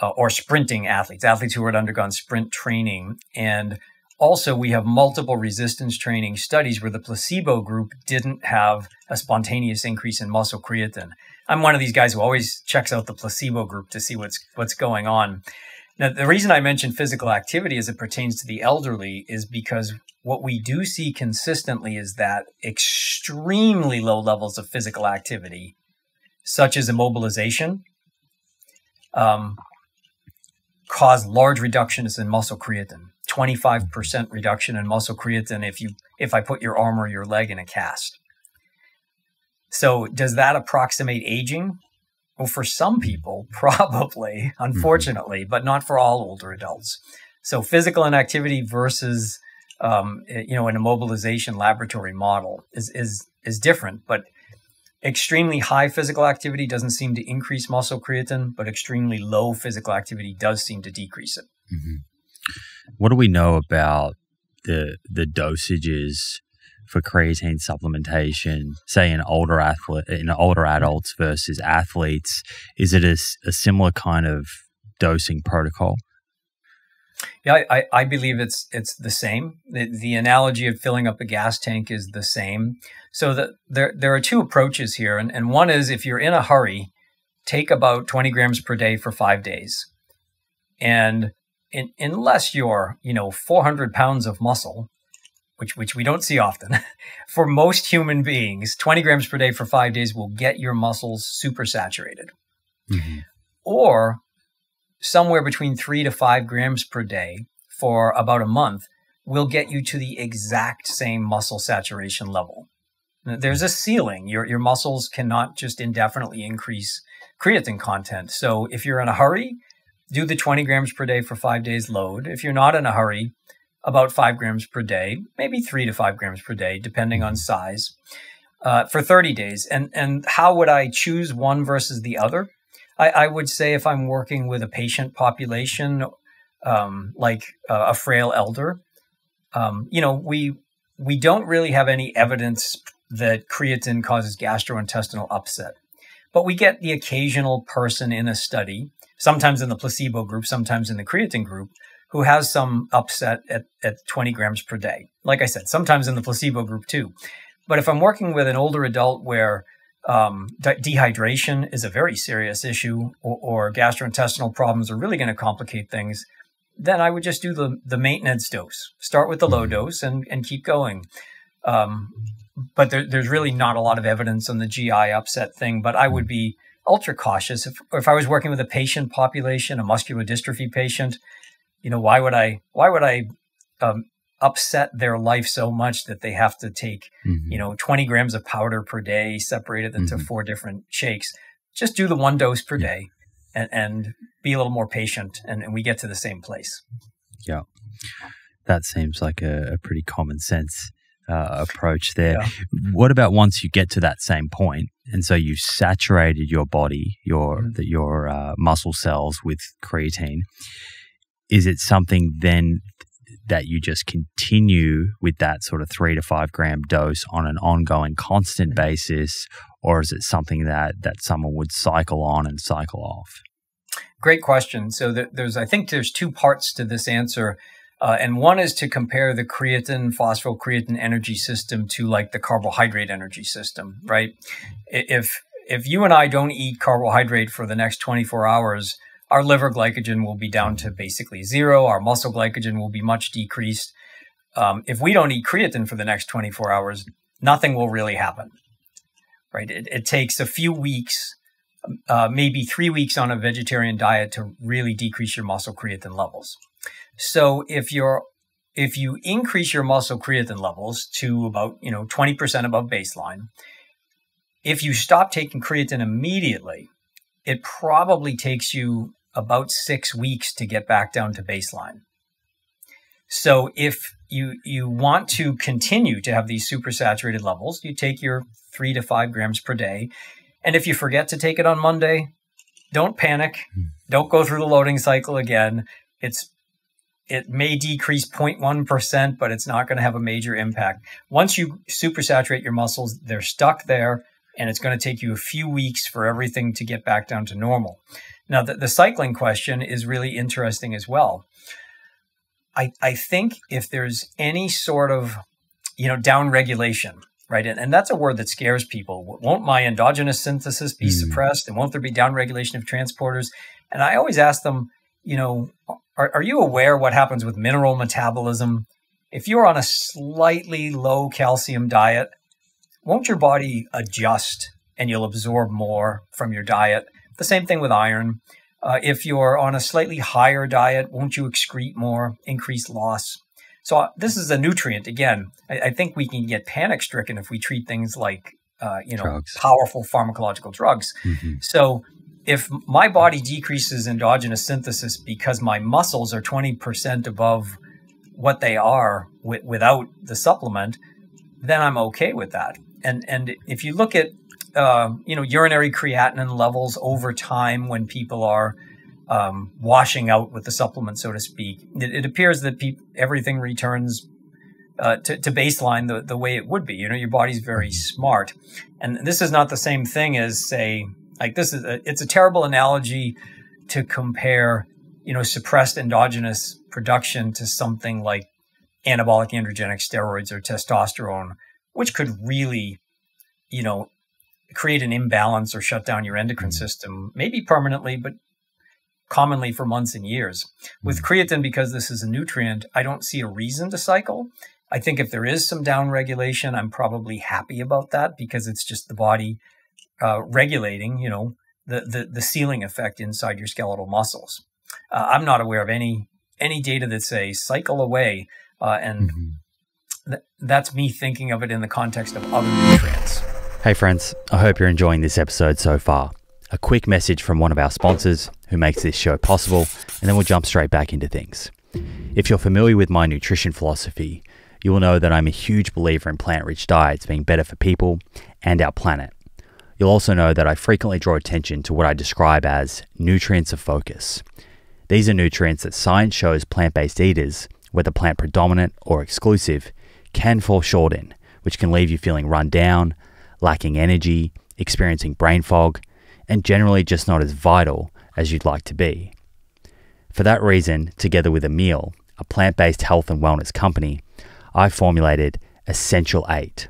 uh, or sprinting athletes, athletes who had undergone sprint training, and also we have multiple resistance training studies where the placebo group didn't have a spontaneous increase in muscle creatine. I'm one of these guys who always checks out the placebo group to see what's what's going on. Now, the reason I mentioned physical activity as it pertains to the elderly is because what we do see consistently is that extremely low levels of physical activity, such as immobilization, um, cause large reductions in muscle creatine. 25% reduction in muscle creatine if you if I put your arm or your leg in a cast. So does that approximate aging? Well, for some people, probably, mm-hmm. unfortunately, mm-hmm. but not for all older adults. So physical inactivity versus, um, you know, an immobilization laboratory model is is is different. But extremely high physical activity doesn't seem to increase muscle creatine, but extremely low physical activity does seem to decrease it. Mm-hmm. What do we know about the the dosages for creatine supplementation, say in older athlete in older adults versus athletes? Is it a, a similar kind of dosing protocol? Yeah, I, I believe it's it's the same. The, the analogy of filling up a gas tank is the same. So the, there there are two approaches here, and, and one is if you're in a hurry, take about 20 grams per day for five days. And in, unless you're, you know, 400 pounds of muscle, which which we don't see often, for most human beings, 20 grams per day for five days will get your muscles super saturated. Mm-hmm. Or somewhere between three to five grams per day for about a month will get you to the exact same muscle saturation level. There's a ceiling. Your your muscles cannot just indefinitely increase creatine content. So if you're in a hurry, do the 20 grams per day for five days load. If you're not in a hurry, about five grams per day, maybe three to five grams per day, depending on size, uh, for 30 days. And and how would I choose one versus the other? I, I would say if I'm working with a patient population, um, like uh, a frail elder, um, you know, we we don't really have any evidence that creatine causes gastrointestinal upset, but we get the occasional person in a study, sometimes in the placebo group, sometimes in the creatine group, who has some upset at, at 20 grams per day. Like I said, sometimes in the placebo group too. But if I'm working with an older adult where um, de- dehydration is a very serious issue or, or gastrointestinal problems are really going to complicate things, then I would just do the, the maintenance dose. Start with the low mm-hmm. dose and, and keep going. Um, but there, there's really not a lot of evidence on the GI upset thing. But I would be ultra cautious if, if I was working with a patient population, a muscular dystrophy patient, you know, why would I, why would I, um, upset their life so much that they have to take, mm-hmm. you know, 20 grams of powder per day, separated into mm-hmm. four different shakes. Just do the one dose per yeah. day and, and, be a little more patient and, and, we get to the same place. Yeah. That seems like a, a pretty common sense uh, approach there. Yeah. What about once you get to that same point, and so you've saturated your body, your mm-hmm. the, your uh, muscle cells with creatine? is it something then that you just continue with that sort of three to five gram dose on an ongoing constant basis or is it something that that someone would cycle on and cycle off great question so there's i think there's two parts to this answer uh, and one is to compare the creatine phosphocreatine energy system to like the carbohydrate energy system right if if you and i don't eat carbohydrate for the next 24 hours our liver glycogen will be down to basically zero. Our muscle glycogen will be much decreased. Um, if we don't eat creatine for the next 24 hours, nothing will really happen. Right? It, it takes a few weeks, uh, maybe three weeks on a vegetarian diet to really decrease your muscle creatine levels. So if you're if you increase your muscle creatine levels to about you know 20% above baseline, if you stop taking creatine immediately, it probably takes you about six weeks to get back down to baseline. So if you you want to continue to have these supersaturated levels, you take your three to five grams per day. And if you forget to take it on Monday, don't panic. Hmm. Don't go through the loading cycle again. It's it may decrease 0.1%, but it's not going to have a major impact. Once you supersaturate your muscles, they're stuck there, and it's going to take you a few weeks for everything to get back down to normal. Now, the, the cycling question is really interesting as well. I, I think if there's any sort of, you know, down regulation, right? And, and that's a word that scares people. Won't my endogenous synthesis be mm. suppressed? And won't there be down regulation of transporters? And I always ask them, you know, are, are you aware what happens with mineral metabolism? If you're on a slightly low calcium diet, won't your body adjust and you'll absorb more from your diet? The same thing with iron. Uh, if you're on a slightly higher diet, won't you excrete more, increase loss? So uh, this is a nutrient. Again, I, I think we can get panic stricken if we treat things like uh, you know drugs. powerful pharmacological drugs. Mm-hmm. So if my body decreases endogenous synthesis because my muscles are 20% above what they are w- without the supplement, then I'm okay with that. And and if you look at uh, you know urinary creatinine levels over time when people are um, washing out with the supplement, so to speak. It, it appears that pe- everything returns uh, to, to, baseline the, the way it would be. You know, your body's very smart, and this is not the same thing as say like this is a, it's a terrible analogy to compare you know suppressed endogenous production to something like anabolic androgenic steroids or testosterone, which could really you know create an imbalance or shut down your endocrine mm-hmm. system, maybe permanently, but commonly for months and years. With hmm. creatine, because this is a nutrient, I don't see a reason to cycle. I think if there is some down regulation, I'm probably happy about that because it's just the body uh, regulating, you know, the, the, the ceiling effect inside your skeletal muscles. Uh, I'm not aware of any any data that say cycle away, uh, and mm-hmm. th- that's me thinking of it in the context of other nutrients. Hey friends, I hope you're enjoying this episode so far. A quick message from one of our sponsors who makes this show possible, and then we'll jump straight back into things. If you're familiar with my nutrition philosophy, you will know that I'm a huge believer in plant rich diets being better for people and our planet. You'll also know that I frequently draw attention to what I describe as nutrients of focus. These are nutrients that science shows plant based eaters, whether plant predominant or exclusive, can fall short in, which can leave you feeling run down, lacking energy, experiencing brain fog, and generally just not as vital as you'd like to be. For that reason, together with Emil, a plant based health and wellness company, I formulated Essential 8.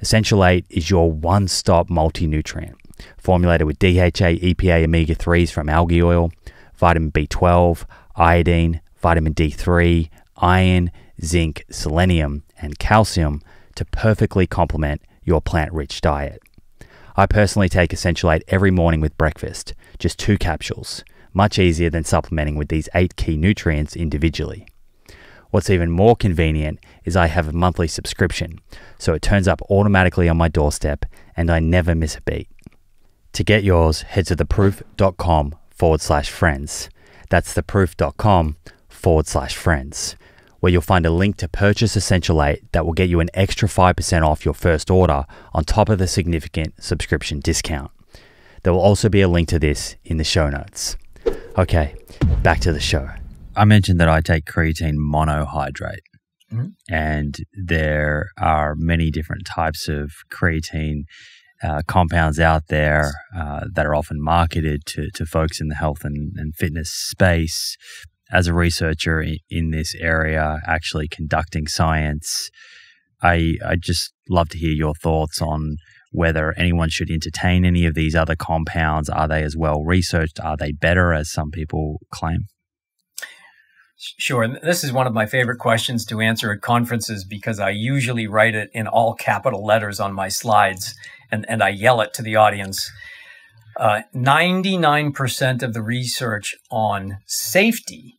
Essential 8 is your one stop multi nutrient, formulated with DHA, EPA, omega 3s from algae oil, vitamin B12, iodine, vitamin D3, iron, zinc, selenium, and calcium to perfectly complement your plant rich diet. I personally take Essential 8 every morning with breakfast, just two capsules, much easier than supplementing with these eight key nutrients individually. What's even more convenient is I have a monthly subscription, so it turns up automatically on my doorstep and I never miss a beat. To get yours, head to theproof.com forward slash friends. That's theproof.com forward slash friends, where you'll find a link to purchase Essential 8 that will get you an extra 5% off your first order on top of the significant subscription discount. There will also be a link to this in the show notes. Okay, back to the show. I mentioned that I take creatine monohydrate. Mm-hmm. And there are many different types of creatine uh, compounds out there uh, that are often marketed to, to folks in the health and, and fitness space. As a researcher in, in this area, actually conducting science, I, I just love to hear your thoughts on whether anyone should entertain any of these other compounds. Are they as well researched? Are they better, as some people claim? Sure. And this is one of my favorite questions to answer at conferences because I usually write it in all capital letters on my slides and, and I yell it to the audience. Uh, 99% of the research on safety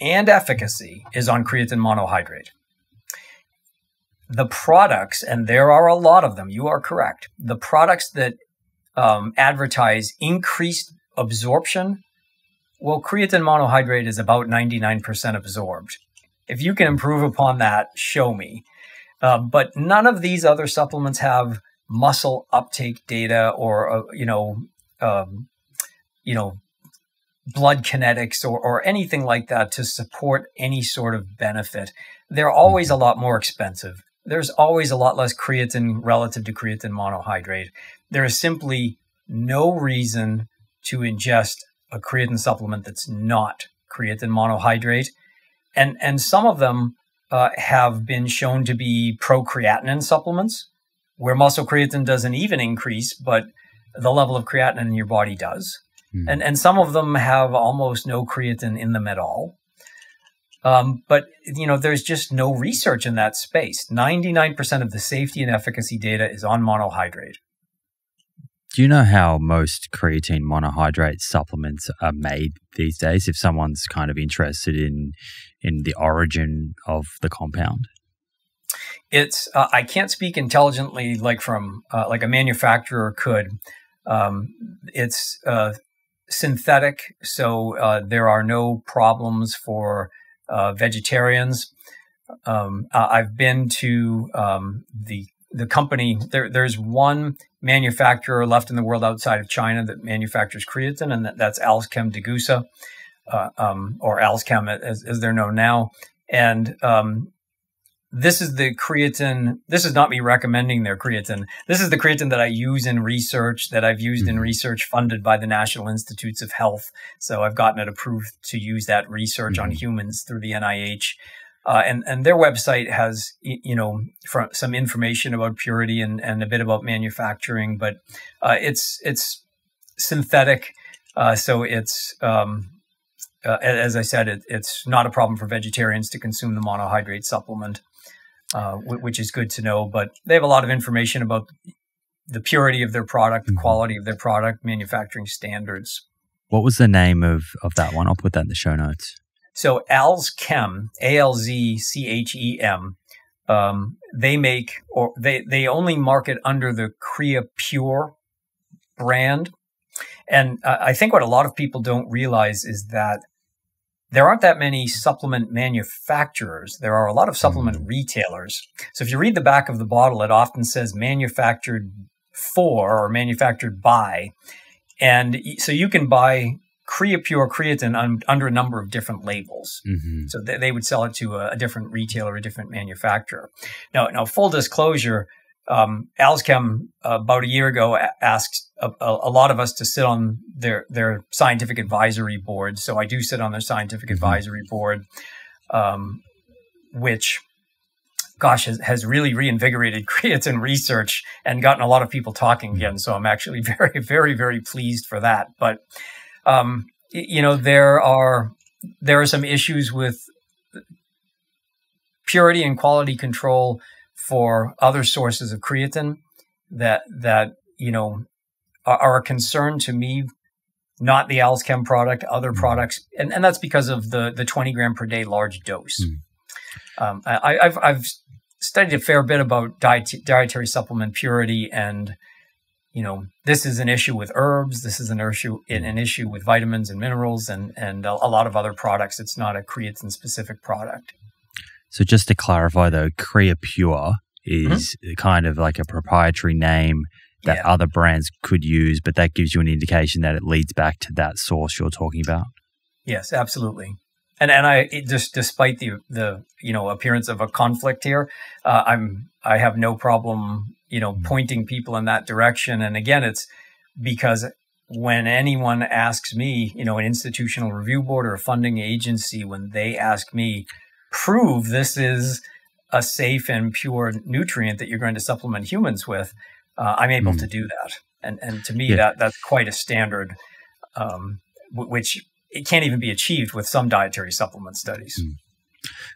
and efficacy is on creatine monohydrate. The products, and there are a lot of them, you are correct. The products that um, advertise increased absorption well, creatine monohydrate is about 99% absorbed. If you can improve upon that, show me. Uh, but none of these other supplements have muscle uptake data or, uh, you know, um, you know, blood kinetics or, or anything like that to support any sort of benefit. They're always a lot more expensive. There's always a lot less creatine relative to creatine monohydrate. There is simply no reason to ingest a creatine supplement that's not creatine monohydrate. And, and some of them uh, have been shown to be pro-creatinine supplements, where muscle creatine doesn't even increase, but the level of creatinine in your body does. Mm. And, and some of them have almost no creatine in them at all. Um, but you know, there's just no research in that space. 99% of the safety and efficacy data is on monohydrate. Do you know how most creatine monohydrate supplements are made these days? If someone's kind of interested in in the origin of the compound, it's uh, I can't speak intelligently like from uh, like a manufacturer could. Um, it's uh, synthetic, so uh, there are no problems for uh, vegetarians. Um, I've been to um, the the company. There, there's one manufacturer left in the world outside of China that manufactures creatine, and that, that's Alzchem Degussa, uh, um, or Alzchem as, as, they're known now. And um, this is the creatine. This is not me recommending their creatine. This is the creatine that I use in research that I've used mm-hmm. in research funded by the National Institutes of Health. So I've gotten it approved to use that research mm-hmm. on humans through the NIH. Uh, and and their website has you know some information about purity and, and a bit about manufacturing, but uh, it's it's synthetic, uh, so it's um, uh, as I said, it, it's not a problem for vegetarians to consume the monohydrate supplement, uh, which is good to know. But they have a lot of information about the purity of their product, the mm-hmm. quality of their product, manufacturing standards. What was the name of, of that one? I'll put that in the show notes. So Alzchem, A L Z C H E M, um, they make or they they only market under the Creapure brand, and uh, I think what a lot of people don't realize is that there aren't that many supplement manufacturers. There are a lot of supplement mm. retailers. So if you read the back of the bottle, it often says manufactured for or manufactured by. And so you can buy Creapure creatine un, under a number of different labels. Mm-hmm. So they, they, would sell it to a, a, different retailer, a different manufacturer. Now, now full disclosure, um, Alzchem uh, about a year ago asked a, a, lot of us to sit on their their scientific advisory board. So I do sit on their scientific mm-hmm. advisory board, um, which gosh, has, has really reinvigorated creatine research and gotten a lot of people talking again. So I'm actually very, very, very pleased for that. But um, you know, there are there are some issues with purity and quality control for other sources of creatine that that you know are, are a concern to me. Not the Alzchem product, other mm products, and, and that's because of the the 20 gram per day large dose. mm Um, I, have I've studied a fair bit about diet, dietary supplement purity and you know, this is an issue with herbs. This is an issue an issue with vitamins and minerals and and a, lot of other products. It's not a creatine specific product. So just to clarify, though, Creapure is mm-hmm. kind of like a proprietary name that yeah. other brands could use, but that gives you an indication that it leads back to that source you're talking about. Yes, absolutely. And and I just despite the the you know appearance of a conflict here, uh, I'm I have no problem you know, pointing people in that direction. And again, it's because when anyone asks me, you know, an institutional review board or a funding agency, when they ask me, prove this is a safe and pure nutrient that you're going to supplement humans with, uh, I'm able mm. to do that. And and to me, yeah. that that's quite a standard, um, w- which it can't even be achieved with some dietary supplement studies. Mm.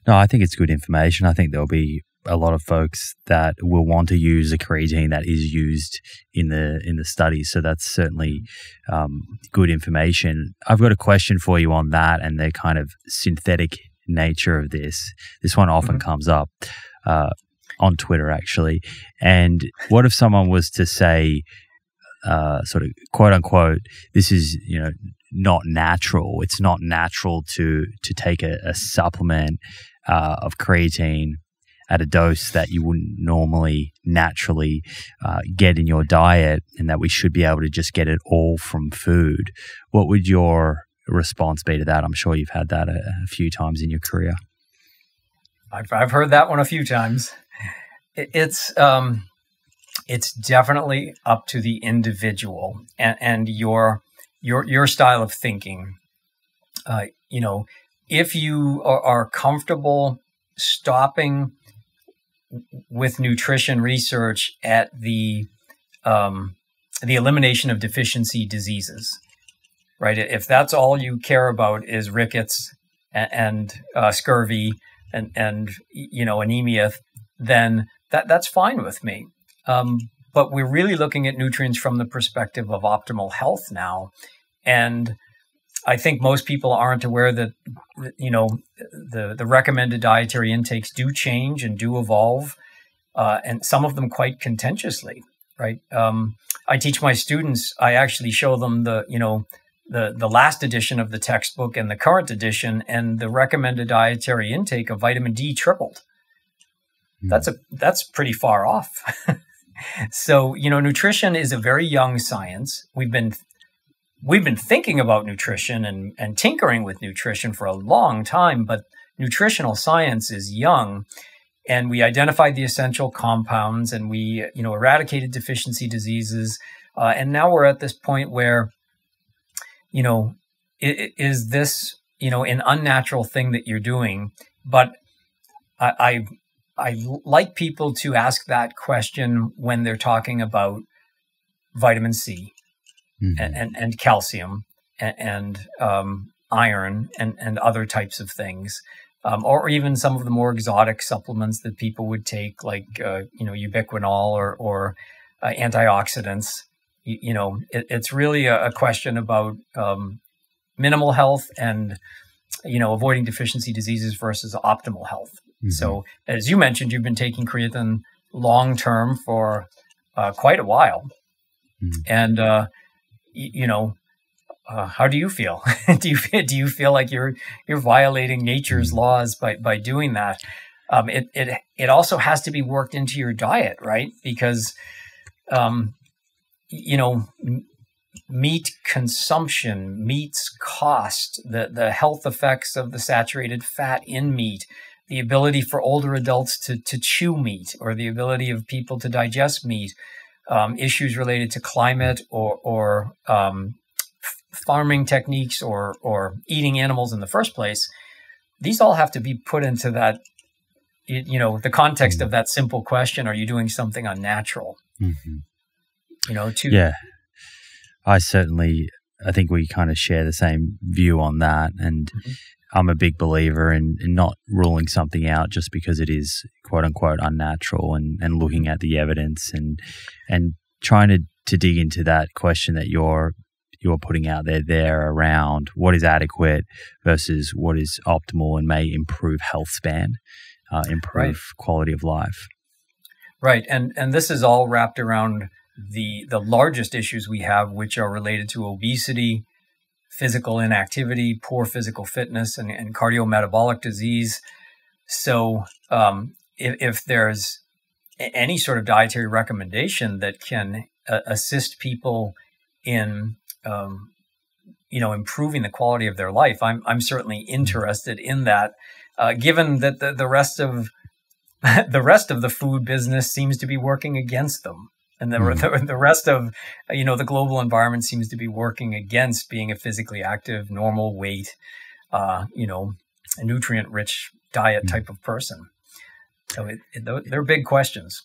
No, I think it's good information. I think there'll be a lot of folks that will want to use a creatine that is used in the in the studies. So that's certainly um, good information. I've got a question for you on that and the kind of synthetic nature of this. This one often mm-hmm. comes up uh, on Twitter, actually. And what if someone was to say, uh, sort of quote unquote, this is you know not natural. It's not natural to to take a, a supplement uh, of creatine at a dose that you wouldn't normally naturally uh, get in your diet, and that we should be able to just get it all from food. What would your response be to that? I'm sure you've had that a, a few times in your career. I've, I've heard that one a few times. It's um, it's definitely up to the individual and, and your your your style of thinking. Uh, you know, if you are, are comfortable stopping with nutrition research at the um, the elimination of deficiency diseases, right? If that's all you care about is rickets and, and uh, scurvy and and you know anemia, then that that's fine with me. Um, but we're really looking at nutrients from the perspective of optimal health now, and I think most people aren't aware that you know the the recommended dietary intakes do change and do evolve, uh, and some of them quite contentiously. Right? Um, I teach my students. I actually show them the you know the the last edition of the textbook and the current edition, and the recommended dietary intake of vitamin D tripled. Mm. That's a that's pretty far off. so you know, nutrition is a very young science. We've been we've been thinking about nutrition and, and tinkering with nutrition for a long time, but nutritional science is young. And we identified the essential compounds and we, you know, eradicated deficiency diseases. Uh, and now we're at this point where, you know, is this, you know, an unnatural thing that you're doing? But I, I, I like people to ask that question when they're talking about vitamin C mm-hmm. and, and, and, calcium and, and um, iron and, and other types of things. Um, or even some of the more exotic supplements that people would take, like uh, you know ubiquinol or, or uh, antioxidants. You, you know, it, it's really a, a question about um, minimal health and you know avoiding deficiency diseases versus optimal health. Mm-hmm. So, as you mentioned, you've been taking creatine long term for uh, quite a while, mm-hmm. and uh, you know, uh, how do you feel? do you do you feel like you're you're violating nature's mm. laws by by doing that? Um, it it it also has to be worked into your diet, right? Because, um, you know, m- meat consumption, meat's cost, the the health effects of the saturated fat in meat, the ability for older adults to to chew meat, or the ability of people to digest meat um, issues related to climate or, or um, farming techniques or, or eating animals in the first place, these all have to be put into that, you know, the context mm-hmm. of that simple question: Are you doing something unnatural? Mm-hmm. You know, to yeah, I certainly. I think we kind of share the same view on that, and mm-hmm. I'm a big believer in, in not ruling something out just because it is quote unquote unnatural and, and looking at the evidence and and trying to, to dig into that question that you're you're putting out there there around what is adequate versus what is optimal and may improve health span, uh, improve right. quality of life. Right, and and this is all wrapped around the the largest issues we have, which are related to obesity, physical inactivity, poor physical fitness, and, and cardiometabolic disease. So, um, if, if, there's any sort of dietary recommendation that can uh, assist people in, um, you know, improving the quality of their life, I'm I'm certainly interested in that. Uh, given that the, the rest of the rest of the food business seems to be working against them and the, mm. the, the rest of you know the global environment seems to be working against being a physically active, normal weight, uh, you know, a nutrient rich diet mm. type of person. So it, it, they're big questions.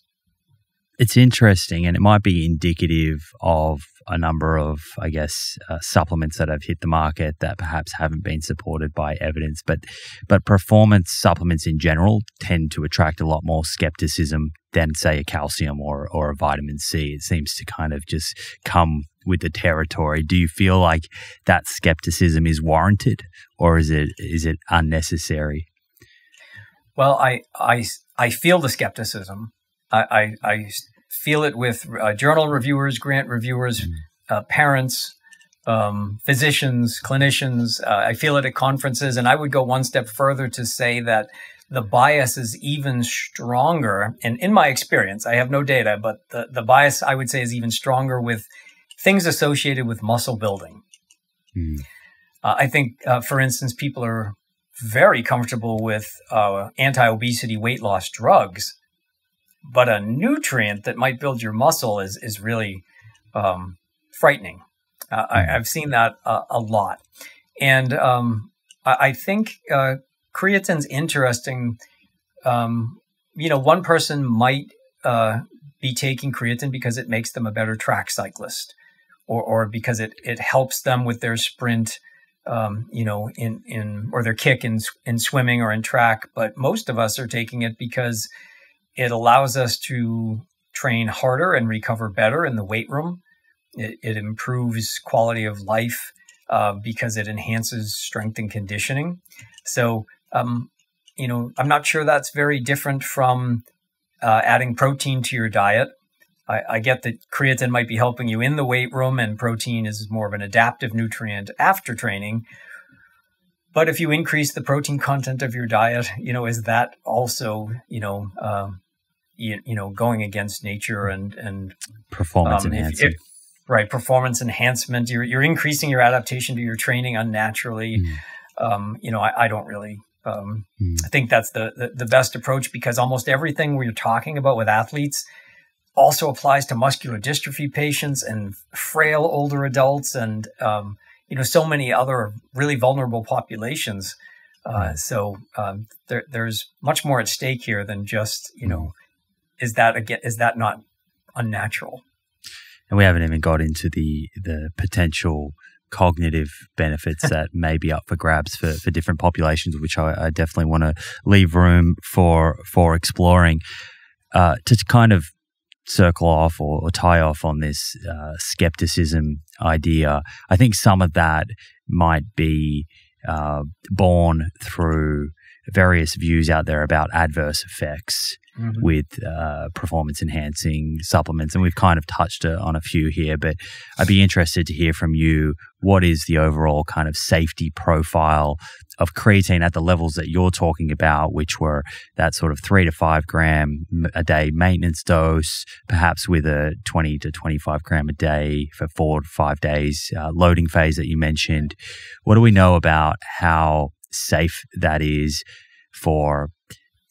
It's interesting, and it might be indicative of a number of, I guess, uh, supplements that have hit the market that perhaps haven't been supported by evidence. But, but performance supplements in general tend to attract a lot more skepticism than, say, a calcium or or a vitamin C. It seems to kind of just come with the territory. Do you feel like that skepticism is warranted, or is it is it unnecessary? Well, I I I feel the skepticism. I, I, I feel it with uh, journal reviewers, grant reviewers, mm. uh, parents, um, physicians, clinicians. Uh, I feel it at conferences. And I would go one step further to say that the bias is even stronger. And in my experience, I have no data, but the, the bias I would say is even stronger with things associated with muscle building. Mm. Uh, I think, uh, for instance, people are very comfortable with uh, anti-obesity weight loss drugs, but a nutrient that might build your muscle is is really um, frightening. Uh, I, have hmm. seen that uh, a lot, and um, I, I, think uh, creatine's interesting. Um, you know, one person might uh, be taking creatine because it makes them a better track cyclist, or or because it it helps them with their sprint. Um, you know, in in or their kick in in swimming or in track. But most of us are taking it because it allows us to train harder and recover better in the weight room. It, it improves quality of life uh, because it enhances strength and conditioning. So, um, you know, I'm not sure that's very different from uh, adding protein to your diet. I, I, get that creatine might be helping you in the weight room, and protein is more of an adaptive nutrient after training. But if you increase the protein content of your diet, you know, is that also, you know, um, you, you, know, going against nature and and performance um, if, right, performance enhancement. You're you're increasing your adaptation to your training unnaturally. Mm. Um, you know, I, I don't really um, mm. I think that's the, the, the best approach because almost everything we're talking about with athletes also applies to muscular dystrophy patients and frail older adults and um, you know so many other really vulnerable populations. Uh, so um, there, there's much more at stake here than just you know is that again is that not unnatural? And we haven't even got into the the potential cognitive benefits that may be up for grabs for, for different populations, which I, I definitely want to leave room for for exploring. Uh, to kind of circle off or, or tie off on this uh, skepticism idea, I think some of that might be uh, born through various views out there about adverse effects mm-hmm. with uh, performance enhancing supplements. And we've kind of touched uh, on a few here, but I'd be interested to hear from you what is the overall kind of safety profile of creatine at the levels that you're talking about, which were that sort of three to five gram a day maintenance dose, perhaps with a 20 to 25 gram a day for four to five days uh, loading phase that you mentioned. What do we know about how safe that is for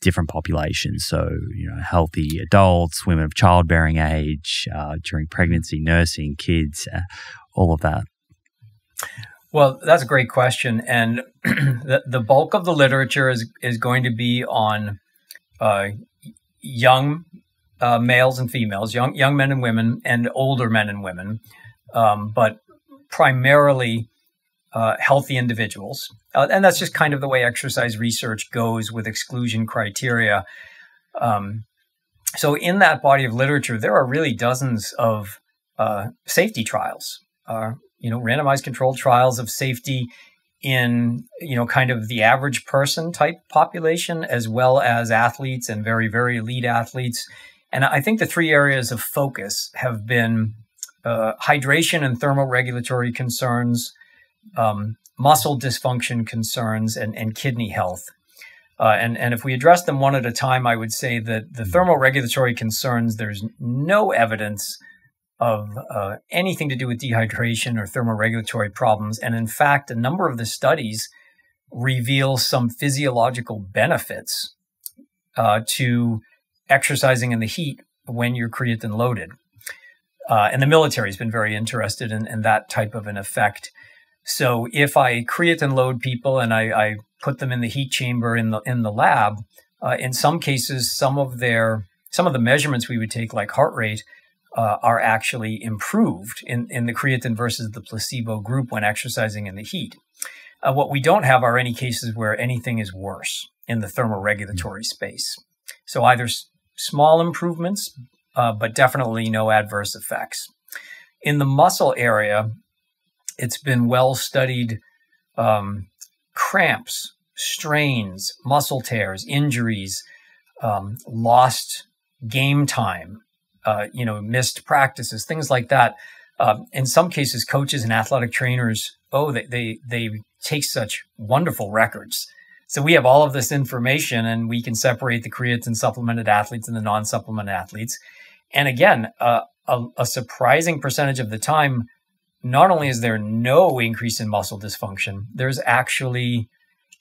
different populations. So, you know, healthy adults, women of childbearing age, uh, during pregnancy, nursing, kids, uh, all of that. Well, that's a great question, and the, the bulk of the literature is is going to be on uh, young uh, males and females, young young men and women, and older men and women, um, but primarily uh, healthy individuals. Uh, and that's just kind of the way exercise research goes with exclusion criteria. Um, so, in that body of literature, there are really dozens of uh, safety trials, uh, you know, randomized controlled trials of safety in, you know, kind of the average person type population, as well as athletes and very, very elite athletes. And I think the three areas of focus have been uh, hydration and thermoregulatory concerns, um, muscle dysfunction concerns and, and kidney health. Uh, and, and if we address them one at a time, I would say that the mm-hmm. thermoregulatory concerns, there's no evidence of uh, anything to do with dehydration or thermoregulatory problems. And in fact, a number of the studies reveal some physiological benefits uh, to exercising in the heat when you're creatine loaded. Uh, and the military has been very interested in, in that type of an effect. So if I creatine load people and I, I put them in the heat chamber in the in the lab, uh, in some cases, some of their some of the measurements we would take, like heart rate, uh, are actually improved in, in the creatine versus the placebo group when exercising in the heat. Uh, what we don't have are any cases where anything is worse in the thermoregulatory space. So either s- small improvements, uh, but definitely no adverse effects. In the muscle area, it's been well studied um, cramps, strains, muscle tears, injuries, um, lost game time, uh, you know, missed practices, things like that. Um, in some cases, coaches and athletic trainers, oh, they, they, they take such wonderful records. So we have all of this information and we can separate the creatine supplemented athletes and the non supplemented athletes. And again, uh, a, a surprising percentage of the time, not only is there no increase in muscle dysfunction, there's actually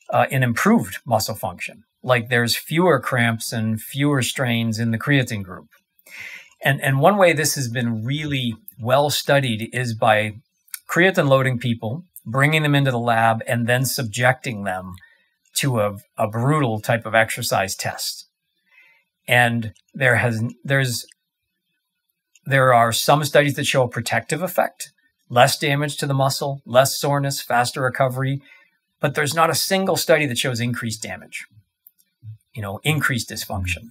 uh, an improved muscle function. Like there's fewer cramps and fewer strains in the creatine group. And, and one way this has been really well studied is by creatine loading people, bringing them into the lab, and then subjecting them to a, a brutal type of exercise test. And there has there's there are some studies that show a protective effect, less damage to the muscle, less soreness, faster recovery, but there's not a single study that shows increased damage, you know, increased dysfunction.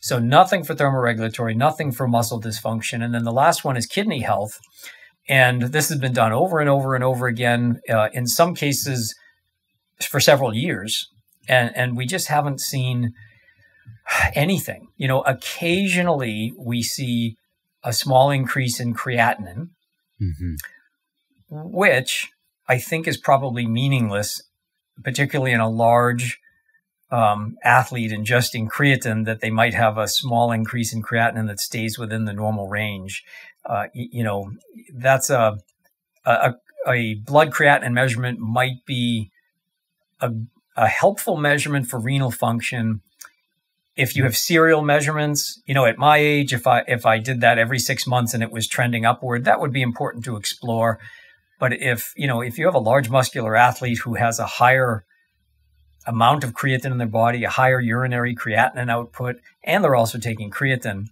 So nothing for thermoregulatory, nothing for muscle dysfunction. And then the last one is kidney health. And this has been done over and over and over again, uh, in some cases for several years. And, and we just haven't seen anything. You know, occasionally we see a small increase in creatinine, mm-hmm. which I think is probably meaningless, particularly in a large um, athlete ingesting creatine that they might have a small increase in creatinine that stays within the normal range. Uh, you know, that's a, a, a blood creatinine measurement might be a, a helpful measurement for renal function. If you have serial measurements, you know, at my age, if I if I did that every six months and it was trending upward, that would be important to explore. But if you know, if you have a large muscular athlete who has a higher amount of creatine in their body, a higher urinary creatinine output, and they're also taking creatine.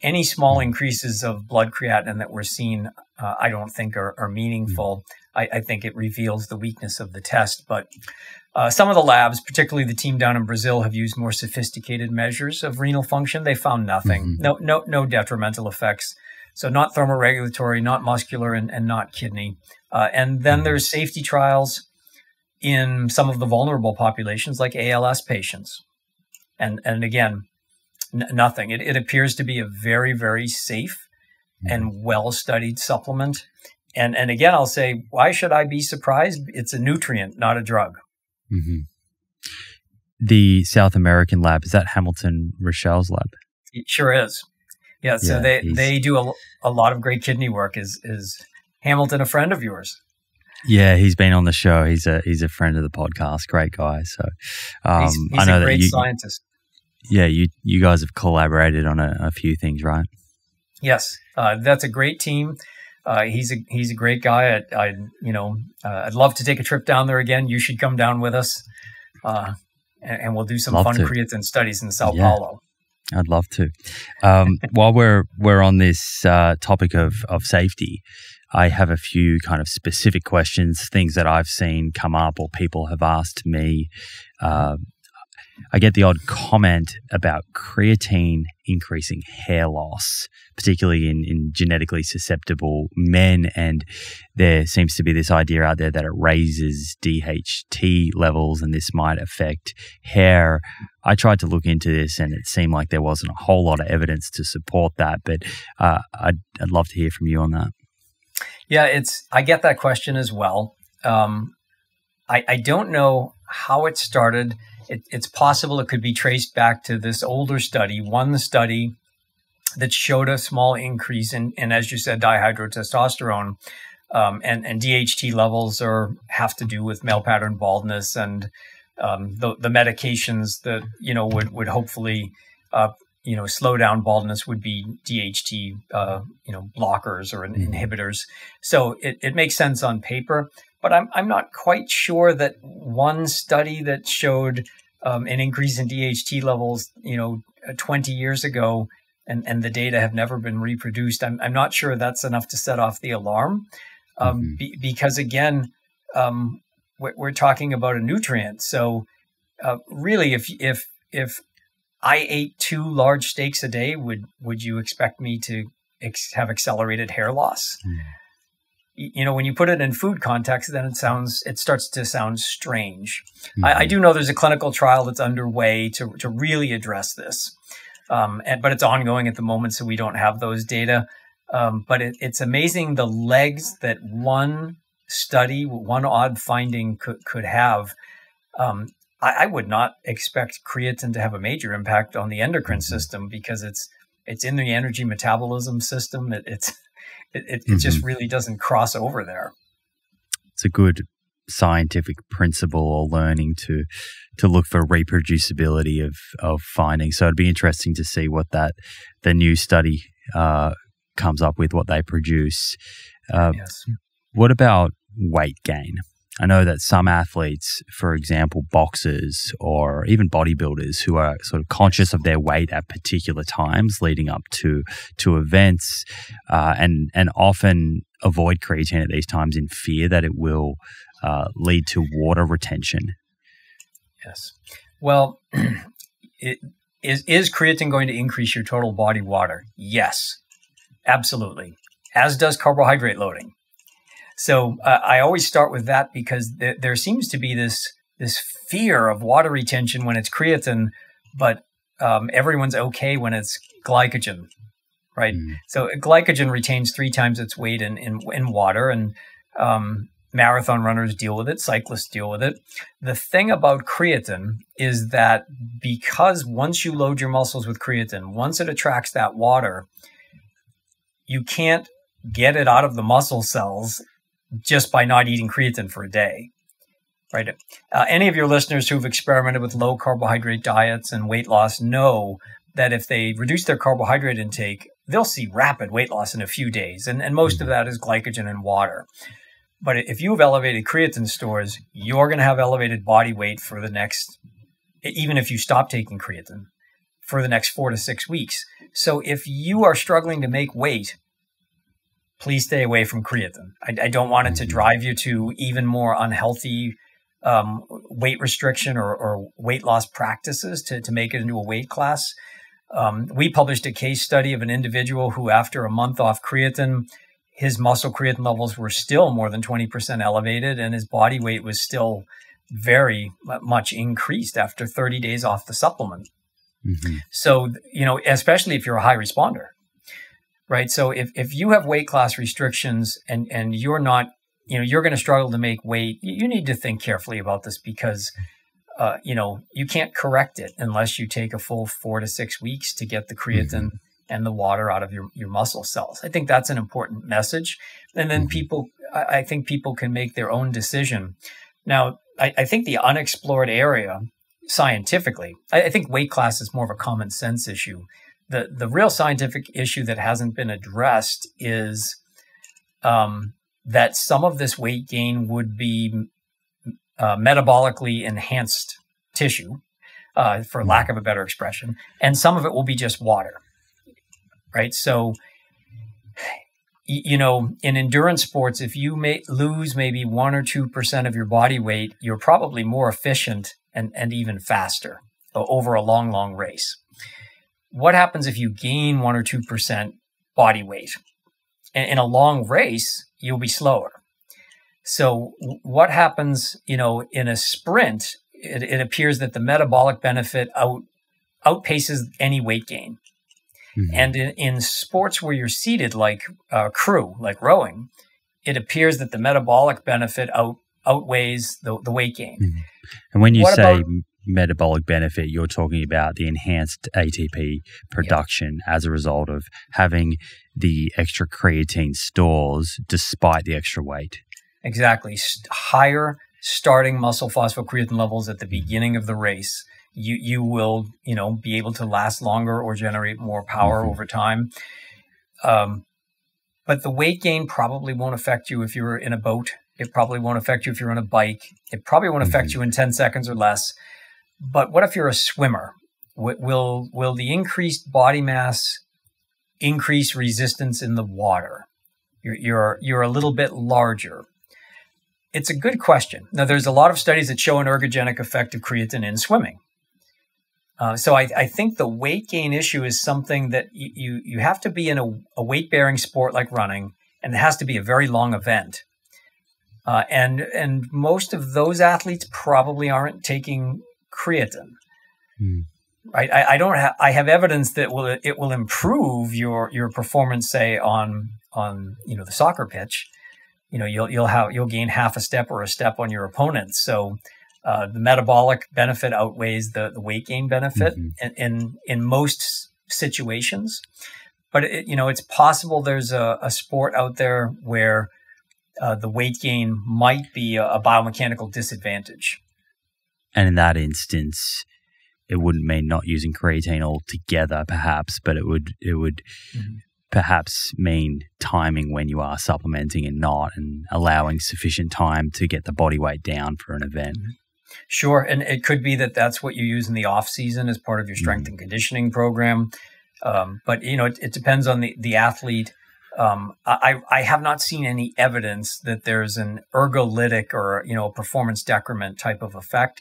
Any small hmm. increases of blood creatinine that we're seeing, uh, I don't think are, are meaningful. Hmm. I, I, think it reveals the weakness of the test. But uh, some of the labs, particularly the team down in Brazil, have used more sophisticated measures of renal function. They found nothing, mm-hmm. no, no, no detrimental effects. So not thermoregulatory, not muscular, and, and not kidney. Uh, and then hmm. there's safety trials in some of the vulnerable populations like ALS patients. And, and again, n- nothing. It, it appears to be a very, very safe and mm-hmm. well studied supplement. And, and again, I'll say, why should I be surprised? It's a nutrient, not a drug. Mm-hmm. The South American lab, is that Hamilton Roschel's lab? It sure is. Yeah, so yeah, they, they do a, a lot of great kidney work. Is, is Hamilton a friend of yours? Yeah, he's been on the show. He's a he's a friend of the podcast. Great guy. So um, he's, he's I know a great that you, scientist. Yeah, you you guys have collaborated on a, a few things, right? Yes, uh, that's a great team. Uh, he's a he's a great guy. I, I you know uh, I'd love to take a trip down there again. You should come down with us, uh, and, and, we'll do some love fun to. creatine studies in Sao yeah. Paulo. I'd love to. Um, while we're we're on this uh, topic of of safety, I have a few kind of specific questions, things that I've seen come up or people have asked me. I get the odd comment about creatine increasing hair loss, particularly in, in genetically susceptible men. And there seems to be this idea out there that it raises DHT levels and this might affect hair. I tried to look into this and it seemed like there wasn't a whole lot of evidence to support that, but uh, I'd, I'd love to hear from you on that. Yeah, it's I get that question as well. Um, I, I don't know how it started. It, it's possible it could be traced back to this older study, one study that showed a small increase in, in as you said, dihydrotestosterone. Um, and, and DHT levels are have to do with male pattern baldness and um, the, the medications that you know would would hopefully uh, you know, slow down baldness would be DHT, uh, you know, blockers or mm-hmm. inhibitors. So it, it makes sense on paper, but I'm, I'm not quite sure that one study that showed um, an increase in DHT levels, you know, uh, 20 years ago, and, and the data have never been reproduced. I'm, I'm not sure that's enough to set off the alarm, um, mm-hmm. be, because again, um, we're, we're, talking about a nutrient. So uh, really, if if if I ate two large steaks a day, would would you expect me to ex- have accelerated hair loss? Mm. You know, when you put it in food context, then it sounds it starts to sound strange. Mm-hmm. I, I, mm-hmm. do know there's a clinical trial that's underway to to really address this, um, and, but it's ongoing at the moment, so we don't have those data. Um, but it, it's amazing the legs that one study, one odd finding could could have. Um, I, I would not expect creatine to have a major impact on the endocrine mm-hmm. system because it's it's in the energy metabolism system. It, it's It, it, mm-hmm. it just really doesn't cross over there. It's a good scientific principle or learning to to look for reproducibility of of findings. So it'd be interesting to see what that the new study uh, comes up with, what they produce. Uh, yes. What about weight gain? I know that some athletes, for example, boxers or even bodybuilders who are sort of conscious of their weight at particular times leading up to to events, uh, and and often avoid creatine at these times in fear that it will uh, lead to water retention. Yes. Well, it, is is creatine going to increase your total body water? Yes, absolutely. As does carbohydrate loading. So uh, I always start with that because th- there seems to be this this fear of water retention when it's creatine, but um, everyone's okay when it's glycogen, right? Mm. So glycogen retains three times its weight in in, in water, and um, marathon runners deal with it, cyclists deal with it. The thing about creatine is that because once you load your muscles with creatine, once it attracts that water, you can't get it out of the muscle cells just by not eating creatine for a day. Right. Uh, any of your listeners who've experimented with low carbohydrate diets and weight loss know that if they reduce their carbohydrate intake, they'll see rapid weight loss in a few days. And, and most of that is glycogen and water. But if you have elevated creatine stores, you're going to have elevated body weight for the next, even if you stop taking creatine, for the next four to six weeks. So if you are struggling to make weight, please stay away from creatine. I, I don't want it to mm-hmm. drive you to even more unhealthy um, weight restriction or, or, weight loss practices to, to make it into a weight class. Um, we published a case study of an individual who, after a month off creatine, his muscle creatine levels were still more than 20% elevated, and his body weight was still very much increased after 30 days off the supplement. Mm-hmm. So, you know, especially if you're a high responder right? So if, if you have weight class restrictions and, and you're not, you know, you're going to struggle to make weight, you need to think carefully about this because, uh, you know, you can't correct it unless you take a full four to six weeks to get the creatine mm-hmm. and the water out of your, your muscle cells. I think that's an important message. And then mm-hmm. people, I, I, think people can make their own decision. Now, I, I think the unexplored area scientifically, I, I think weight class is more of a common sense issue the the real scientific issue that hasn't been addressed is um, that some of this weight gain would be uh, metabolically enhanced tissue, uh, for lack of a better expression, and some of it will be just water, right? So, you know, in endurance sports, if you may lose maybe one or two percent of your body weight, you're probably more efficient and and even faster over a long, long race what happens if you gain one or 2% body weight? In, in a long race, you'll be slower. So what happens, you know, in a sprint, it, it appears that the metabolic benefit out, outpaces any weight gain. Mm-hmm. And in, in, sports where you're seated, like uh, crew, like rowing, it appears that the metabolic benefit out, outweighs the, the weight gain. Mm-hmm. And when you what say about, metabolic benefit, you're talking about the enhanced ATP production as a result of having the extra creatine stores despite the extra weight. Exactly. Higher starting muscle phosphocreatine levels at the beginning of the race. You, you will, you know, be able to last longer or generate more power mm-hmm. over time. Um, but the weight gain probably won't affect you if you're in a boat. It probably won't affect you if you're on a bike. It probably won't affect mm-hmm. you in 10 seconds or less. But what if you're a swimmer? Will will the increased body mass increase resistance in the water? You're you're you're a little bit larger. It's a good question. Now, there's a lot of studies that show an ergogenic effect of creatine in swimming. Uh, so I, I, think the weight gain issue is something that you you have to be in a, a weight bearing sport like running, and it has to be a very long event. Uh, and and most of those athletes probably aren't taking creatine. Mm. Right. I, I don't have. I have evidence that will it will improve your your performance, say on on you know the soccer pitch. You know you'll you'll have you'll gain half a step or a step on your opponent. So uh, the metabolic benefit outweighs the, the weight gain benefit mm-hmm. in, in in most situations. but it, you know, it's possible there's a, a sport out there where uh, the weight gain might be a, a biomechanical disadvantage. And in that instance, it wouldn't mean not using creatine altogether, perhaps, but it would it would mm-hmm. perhaps mean timing when you are supplementing and not, and allowing sufficient time to get the body weight down for an event. Mm-hmm. Sure, and it could be that that's what you use in the off season as part of your strength mm-hmm. and conditioning program. Um, but you know, it, it, depends on the the athlete. Um, I I have not seen any evidence that there's an ergolytic or you know performance decrement type of effect.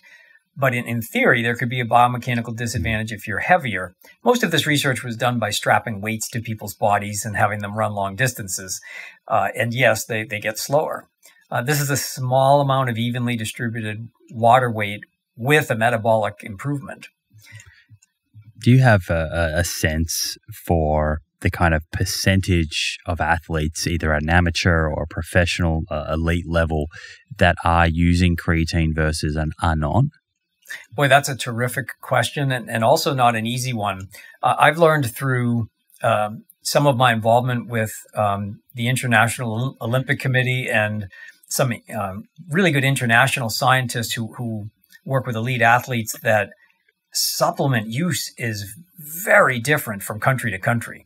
But in, in theory, there could be a biomechanical disadvantage if you're heavier. Most of this research was done by strapping weights to people's bodies and having them run long distances. Uh, and yes, they, they get slower. Uh, this is a small amount of evenly distributed water weight with a metabolic improvement. Do you have a, a sense for the kind of percentage of athletes, either at an amateur or professional uh, elite level, that are using creatine versus an are not? Boy, that's a terrific question and, and also not an easy one. Uh, I've learned through um, some of my involvement with um, the International Olympic Committee and some um, really good international scientists who, who work with elite athletes that supplement use is very different from country to country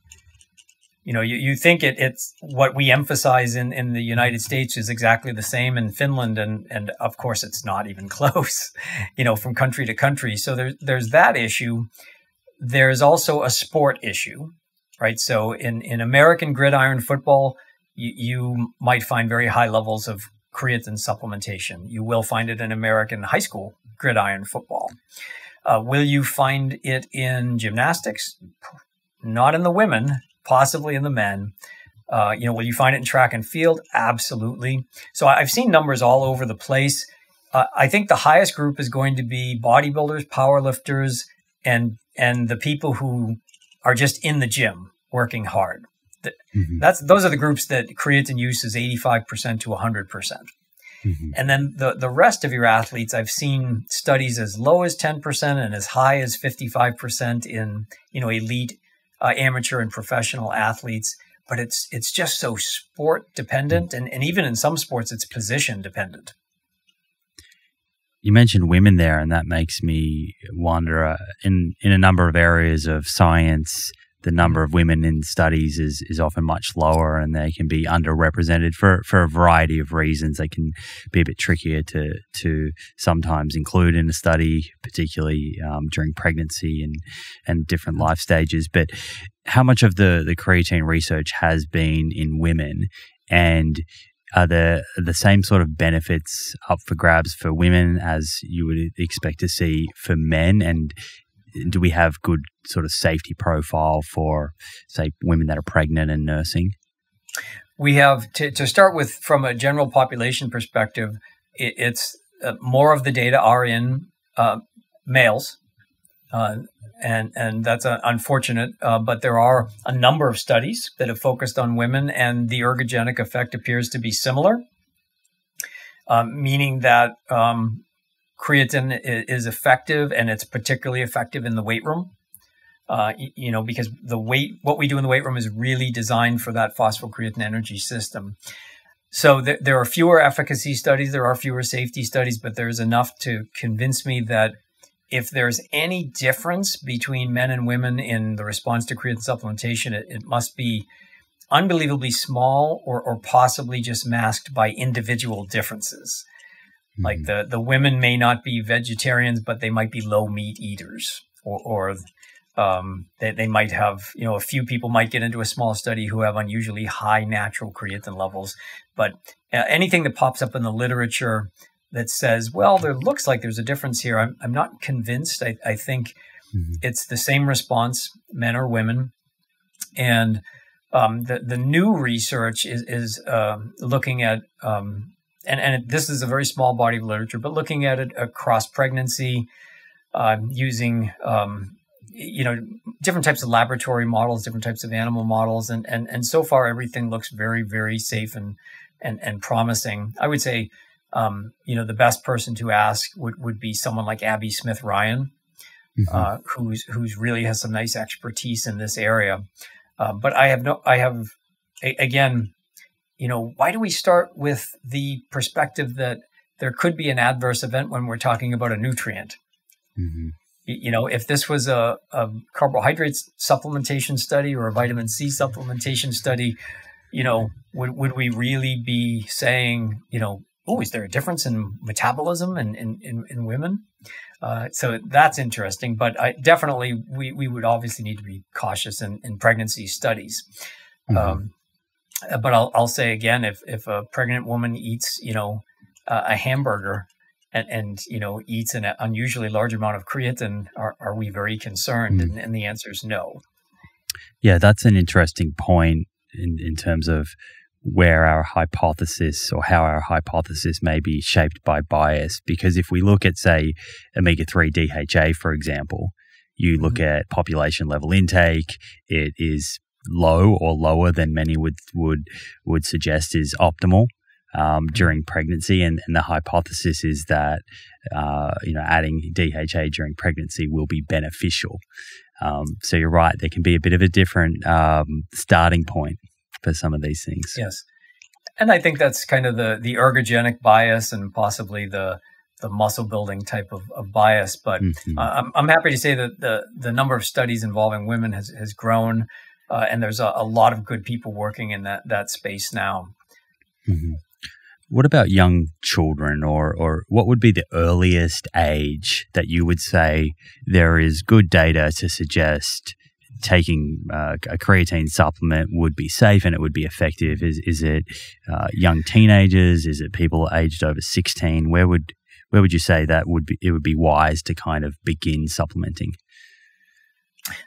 you know, you, you think it, it's what we emphasize in, in the United States is exactly the same in Finland. And, and of course, it's not even close, you know, from country to country. So there's, there's that issue. There's also a sport issue, right? So in, in American gridiron football, you, you might find very high levels of creatine supplementation. You will find it in American high school gridiron football. Uh, will you find it in gymnastics? Not in the women, possibly in the men. Uh, you know, will you find it in track and field? Absolutely. So I've seen numbers all over the place. Uh, I think the highest group is going to be bodybuilders, powerlifters, and and the people who are just in the gym working hard. Mm-hmm. That's those are the groups that creatine use is eighty five percent to hundred percent. Mm-hmm. And then the, the rest of your athletes, I've seen studies as low as 10% and as high as 55% in, you know, elite uh, amateur and professional athletes, but it's it's just so sport dependent, and, and even in some sports, it's position dependent. You mentioned women there, and that makes me wonder. Uh, in in a number of areas of science, the number of women in studies is, is often much lower and they can be underrepresented for, for a variety of reasons. They can be a bit trickier to, to sometimes include in a study, particularly um, during pregnancy and, and different life stages. But how much of the, the creatine research has been in women and are there the same sort of benefits up for grabs for women as you would expect to see for men? And do we have good sort of safety profile for, say, women that are pregnant and nursing? We have to, to start with from a general population perspective. It, it's uh, more of the data are in uh, males, uh, and and that's uh, unfortunate. Uh, but there are a number of studies that have focused on women, and the ergogenic effect appears to be similar, um, meaning that um, creatine is effective and it's particularly effective in the weight room. Uh, you know, because the weight, what we do in the weight room is really designed for that phosphocreatine energy system. So th- there are fewer efficacy studies, there are fewer safety studies, but there's enough to convince me that if there's any difference between men and women in the response to creatine supplementation, it, it must be unbelievably small or, or possibly just masked by individual differences. Like mm-hmm. the the women may not be vegetarians, but they might be low meat eaters, or or um, they, they might have you know a few people might get into a small study who have unusually high natural creatine levels. But uh, anything that pops up in the literature that says, well, there looks like there's a difference here, I'm I'm not convinced. I I think mm-hmm. it's the same response, men or women, and um, the the new research is is uh, looking at um, and, and this is a very small body of literature, but looking at it across pregnancy, uh, using um, you know different types of laboratory models, different types of animal models, and and and so far everything looks very very safe and and and promising. I would say um, you know the best person to ask would would be someone like Abbie Smith Ryan, mm-hmm. uh, who's who's really has some nice expertise in this area. Uh, but I have no, I have, a, again, you know, why do we start with the perspective that there could be an adverse event when we're talking about a nutrient? Mm-hmm. You know, if this was a, a carbohydrate supplementation study or a vitamin C supplementation study, you know, would, would we really be saying, you know, oh, is there a difference in metabolism in, in, in, in women? Uh, so that's interesting, but I, definitely we, we would obviously need to be cautious in, in pregnancy studies. Mm-hmm. Um, but I'll, I'll say again, if, if a pregnant woman eats, you know, uh, a hamburger and, and, you know, eats an unusually large amount of creatine, are, are we very concerned? Mm-hmm. And, and the answer is no. Yeah, that's an interesting point in, in terms of where our hypothesis or how our hypothesis may be shaped by bias. Because if we look at, say, omega 3 DHA, for example, you look mm-hmm. at population level intake, it is low or lower than many would would would suggest is optimal um, mm-hmm. during pregnancy, and, and, the hypothesis is that uh, you know adding DHA during pregnancy will be beneficial. Um, so you're right; there can be a bit of a different um, starting point for some of these things. Yes, and I think that's kind of the the ergogenic bias and possibly the the muscle building type of, of bias. But mm-hmm. uh, I'm, I'm happy to say that the the number of studies involving women has has grown, uh, and there's a, a, lot of good people working in that that space now. Mm-hmm. What about young children, or or what would be the earliest age that you would say there is good data to suggest taking uh, a creatine supplement would be safe and it would be effective? Is is it uh, young teenagers? Is it people aged over sixteen? Where would where would you say that would be? It would be wise to kind of begin supplementing.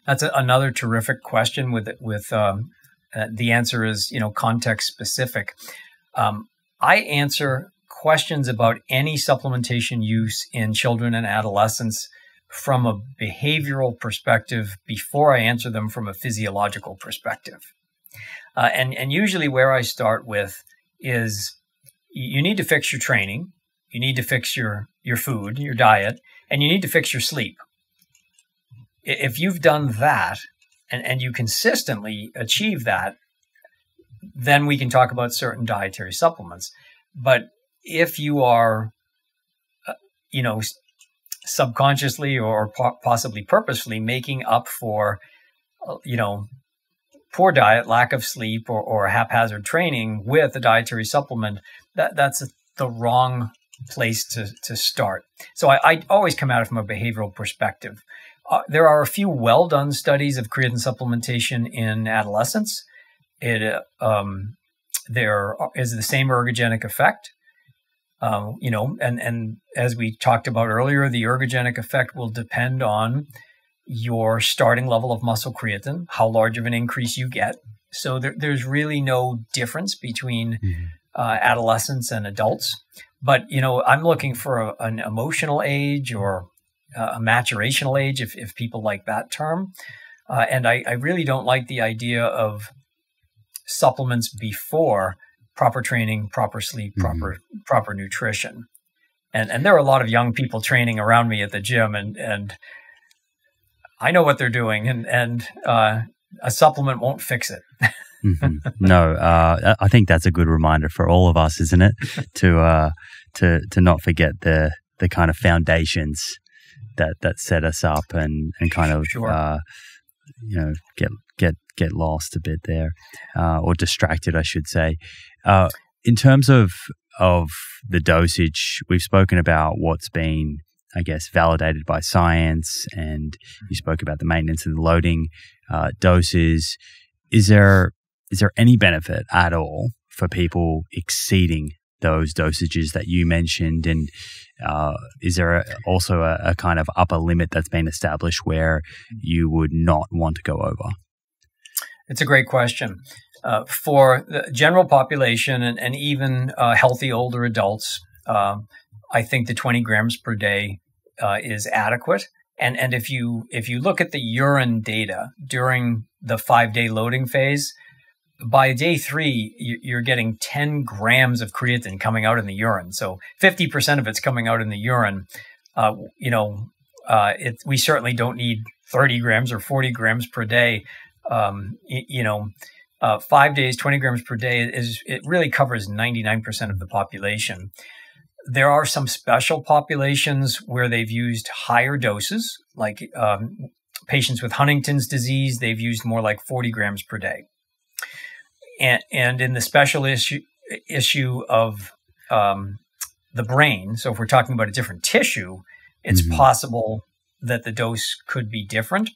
That's a, another terrific question. With with um, uh, the answer is you know context specific. Um, I answer questions about any supplementation use in children and adolescents from a behavioral perspective before I answer them from a physiological perspective. Uh, and, and usually where I start with is you need to fix your training, you need to fix your, your food, your diet, and you need to fix your sleep. If you've done that and, and you consistently achieve that, then we can talk about certain dietary supplements. But if you are, uh, you know, subconsciously or po- possibly purposefully making up for, uh, you know, poor diet, lack of sleep, or, or haphazard training with a dietary supplement, that that's the wrong place to, to start. So I, I always come at it from a behavioral perspective. Uh, there are a few well done studies of creatine supplementation in adolescents. It uh, um, there is the same ergogenic effect. Um, you know, and and as we talked about earlier, the ergogenic effect will depend on your starting level of muscle creatine, how large of an increase you get. So there, there's really no difference between mm-hmm. uh, adolescents and adults. But you know, I'm looking for a, an emotional age or uh, a maturational age, if if people like that term. Uh, and I, I really don't like the idea of supplements before proper training, proper sleep, mm-hmm. proper proper nutrition. And and there are a lot of young people training around me at the gym and and I know what they're doing and and uh, a supplement won't fix it. mm-hmm. No, uh, I think that's a good reminder for all of us, isn't it? to uh, to to not forget the the kind of foundations that that set us up and and kind of sure. uh, you know get get get lost a bit there uh, or distracted, I should say. Uh, in terms of of the dosage, we've spoken about what's been, I guess, validated by science, and you spoke about the maintenance and the loading uh, doses. Is there is there any benefit at all for people exceeding those dosages that you mentioned? And uh, is there a, also a, a, kind of upper limit that's been established where you would not want to go over? It's a great question. Uh, for the general population and, and even uh, healthy older adults, um, I think the 20 grams per day uh, is adequate. And and if you if you look at the urine data during the five day loading phase, by day three you're getting 10 grams of creatine coming out in the urine. So 50% of it's coming out in the urine. Uh, you know, uh, it, we certainly don't need 30 grams or 40 grams per day um, y- you know, uh, five days, 20 grams per day is, it really covers 99% of the population. There are some special populations where they've used higher doses, like um, patients with Huntington's disease, they've used more like 40 grams per day. And, and in the special issue, issue of um, the brain, so if we're talking about a different tissue, it's mm-hmm. possible that the dose could be different.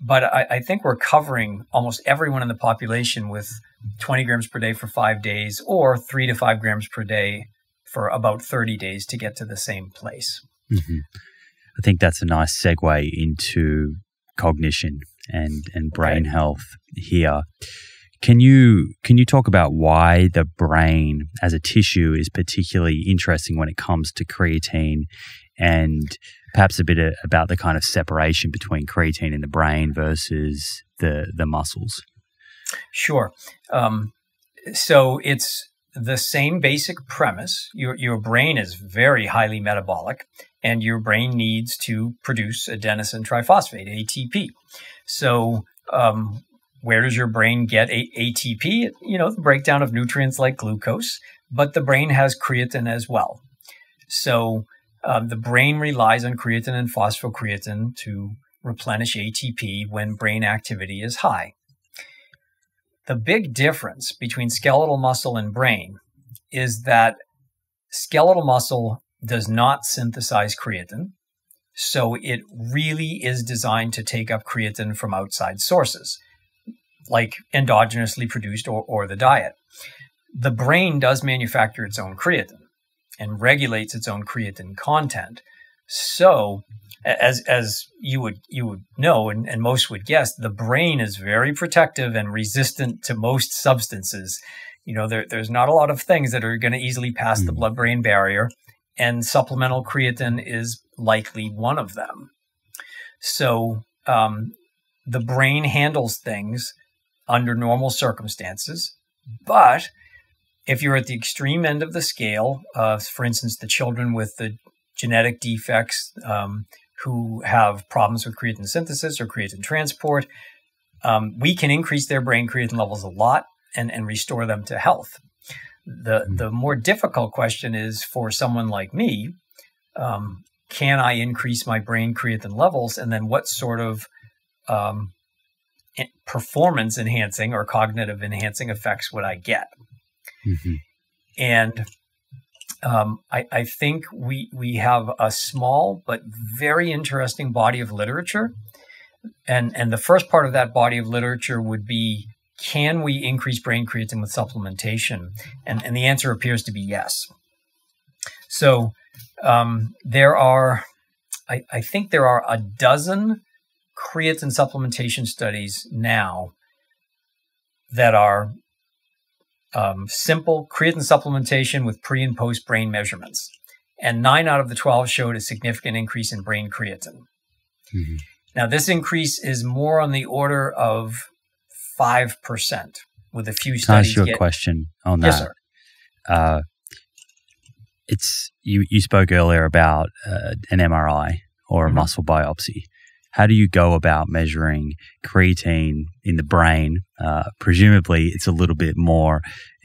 But I, I, think we're covering almost everyone in the population with 20 grams per day for five days or three to five grams per day for about 30 days to get to the same place. Mm-hmm. I think that's a nice segue into cognition and, and brain okay. health here. Can you can you talk about why the brain as a tissue is particularly interesting when it comes to creatine and perhaps a bit of, about the kind of separation between creatine in the brain versus the the muscles? Sure. Um, so it's the same basic premise. Your your brain is very highly metabolic, and your brain needs to produce adenosine triphosphate (ATP). So um, where does your brain get a- ATP? You know, the breakdown of nutrients like glucose, but the brain has creatine as well. So um, the brain relies on creatine and phosphocreatine to replenish ATP when brain activity is high. The big difference between skeletal muscle and brain is that skeletal muscle does not synthesize creatine, so it really is designed to take up creatine from outside sources, like endogenously produced or, or the diet. The brain does manufacture its own creatine and regulates its own creatine content. So, as as you would you would know, and, and most would guess, the brain is very protective and resistant to most substances. You know, there, there's not a lot of things that are going to easily pass mm. the hmm. blood-brain barrier, and supplemental creatine is likely one of them. So, um, the brain handles things under normal circumstances, but if you're at the extreme end of the scale, uh, for instance, the children with the genetic defects um, who have problems with creatine synthesis or creatine transport, um, we can increase their brain creatine levels a lot and, and restore them to health. The, hmm. the more difficult question is for someone like me um, can I increase my brain creatine levels? And then what sort of um, performance enhancing or cognitive enhancing effects would I get? Mm-hmm. And um, I, I, think we we have a small but very interesting body of literature, and and the first part of that body of literature would be can we increase brain creatine with supplementation? And and the answer appears to be yes. So um, there are, I, I think there are a dozen creatine supplementation studies now that are um, simple creatine supplementation with pre and post brain measurements. And nine out of the 12 showed a significant increase in brain creatine. Mm-hmm. Now, this increase is more on the order of 5%, with a few studies. Can I ask you a question on that? Yes, sir. Uh, it's you, you spoke earlier about uh, an MRI or a mm-hmm. muscle biopsy how do you go about measuring creatine in the brain? Uh, presumably, it's a little bit more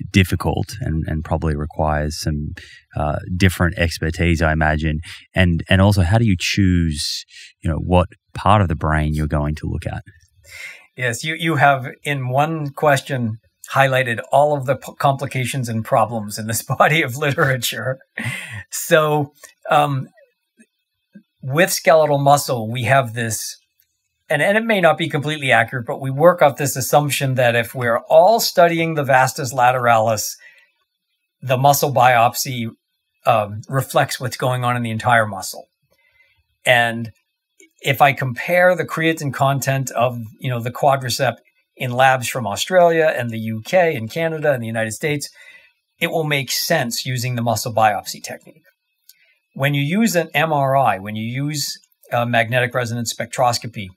difficult and, and probably requires some uh, different expertise, I imagine. And and also, how do you choose, you know, what part of the brain you're going to look at? Yes, you you have in one question highlighted all of the complications and problems in this body of literature. So, um, with skeletal muscle, we have this, and, and it may not be completely accurate, but we work off this assumption that if we're all studying the vastus lateralis, the muscle biopsy um, reflects what's going on in the entire muscle. And if I compare the creatine content of, you know, the quadricep in labs from Australia and the UK and Canada and the United States, it will make sense using the muscle biopsy technique when you use an MRI, when you use magnetic resonance spectroscopy,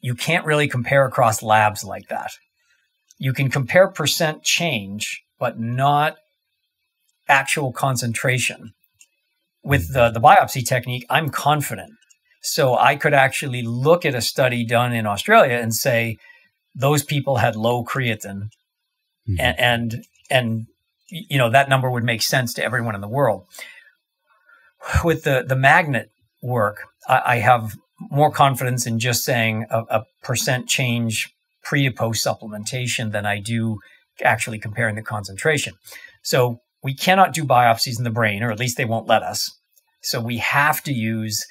you can't really compare across labs like that. You can compare percent change, but not actual concentration. With the, the biopsy technique, I'm confident. So I could actually look at a study done in Australia and say, those people had low creatine, mm-hmm. and, and and you know that number would make sense to everyone in the world. With the the magnet work, I, I have more confidence in just saying a, a percent change pre to post supplementation than I do actually comparing the concentration. So we cannot do biopsies in the brain, or at least they won't let us. So we have to use,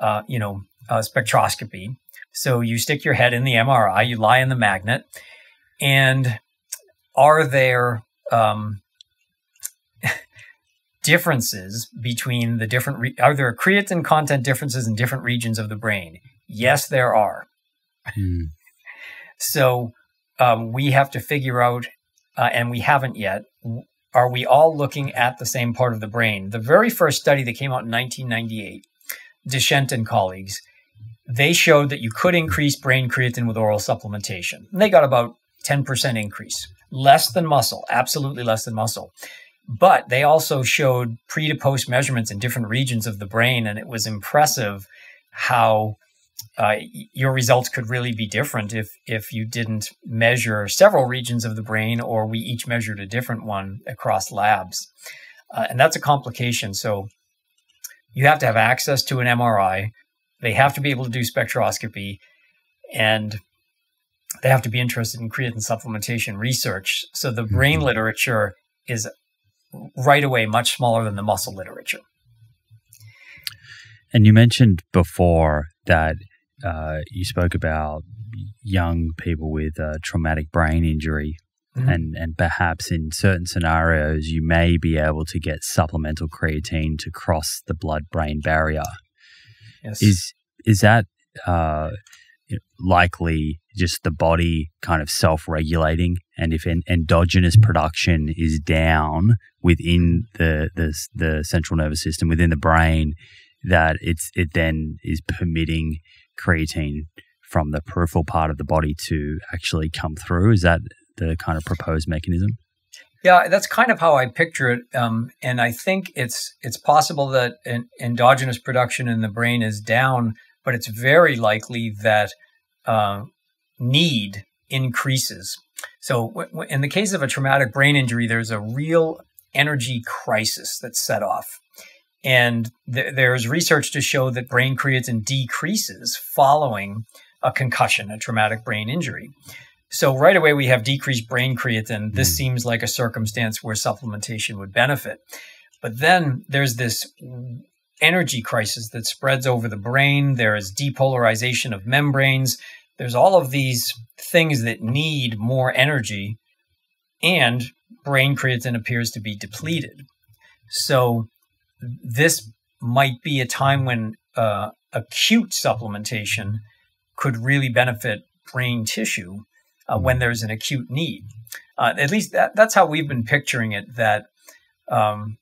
uh, you know, uh, spectroscopy. So you stick your head in the MRI, you lie in the magnet, and are there um, differences between the different? Re- are there creatine content differences in different regions of the brain? Yes, there are. Hmm. So um, we have to figure out, uh, and we haven't yet, are we all looking at the same part of the brain? The very first study that came out in 1998, Dechent and colleagues, they showed that you could increase brain creatine with oral supplementation. And they got about 10% increase, less than muscle, absolutely less than muscle. But they also showed pre to post measurements in different regions of the brain, and it was impressive how uh, your results could really be different if if you didn't measure several regions of the brain or we each measured a different one across labs. Uh, and that's a complication. So you have to have access to an mri they have to be able to do spectroscopy and they have to be interested in creatine supplementation research. So the brain mm-hmm. literature is right away much smaller than the muscle literature and you mentioned before that uh, you spoke about young people with traumatic brain injury. Mm-hmm. And, and perhaps in certain scenarios, you may be able to get supplemental creatine to cross the blood brain barrier. Yes. Is, is that uh, likely just the body kind of self regulating? And if an endogenous production is down within the, the, the central nervous system, within the brain, that it's it then is permitting creatine from the peripheral part of the body to actually come through. Is that the kind of proposed mechanism? Yeah, that's kind of how I picture it, um, and I think it's it's possible that an endogenous production in the brain is down, but it's very likely that uh, need increases. So, w- w- in the case of a traumatic brain injury, there's a real energy crisis that's set off. And th- there's research to show that brain creatine decreases following a concussion, a traumatic brain injury. So right away we have decreased brain creatine. This mm. seems like a circumstance where supplementation would benefit. But then there's this energy crisis that spreads over the brain. There is depolarization of membranes. There's all of these things that need more energy, and brain creatine appears to be depleted. So this might be a time when uh, acute supplementation could really benefit brain tissue uh, when there's an acute need. Uh, at least that, that's how we've been picturing it. That um,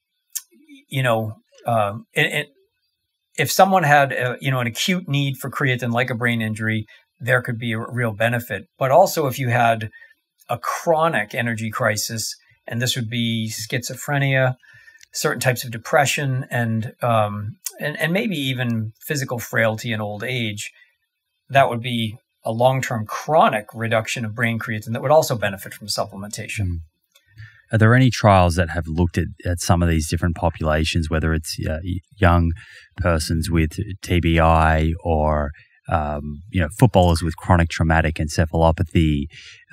you know, um, if someone had a, you know an acute need for creatine, like a brain injury, there could be a real benefit. But also, if you had a chronic energy crisis, and this would be schizophrenia, certain types of depression and um, and, and maybe even physical frailty and old age, that would be a long-term chronic reduction of brain creatine that would also benefit from supplementation. Mm. Are there any trials that have looked at, at some of these different populations, whether it's uh, young persons with TBI or um, you know, footballers with chronic traumatic encephalopathy,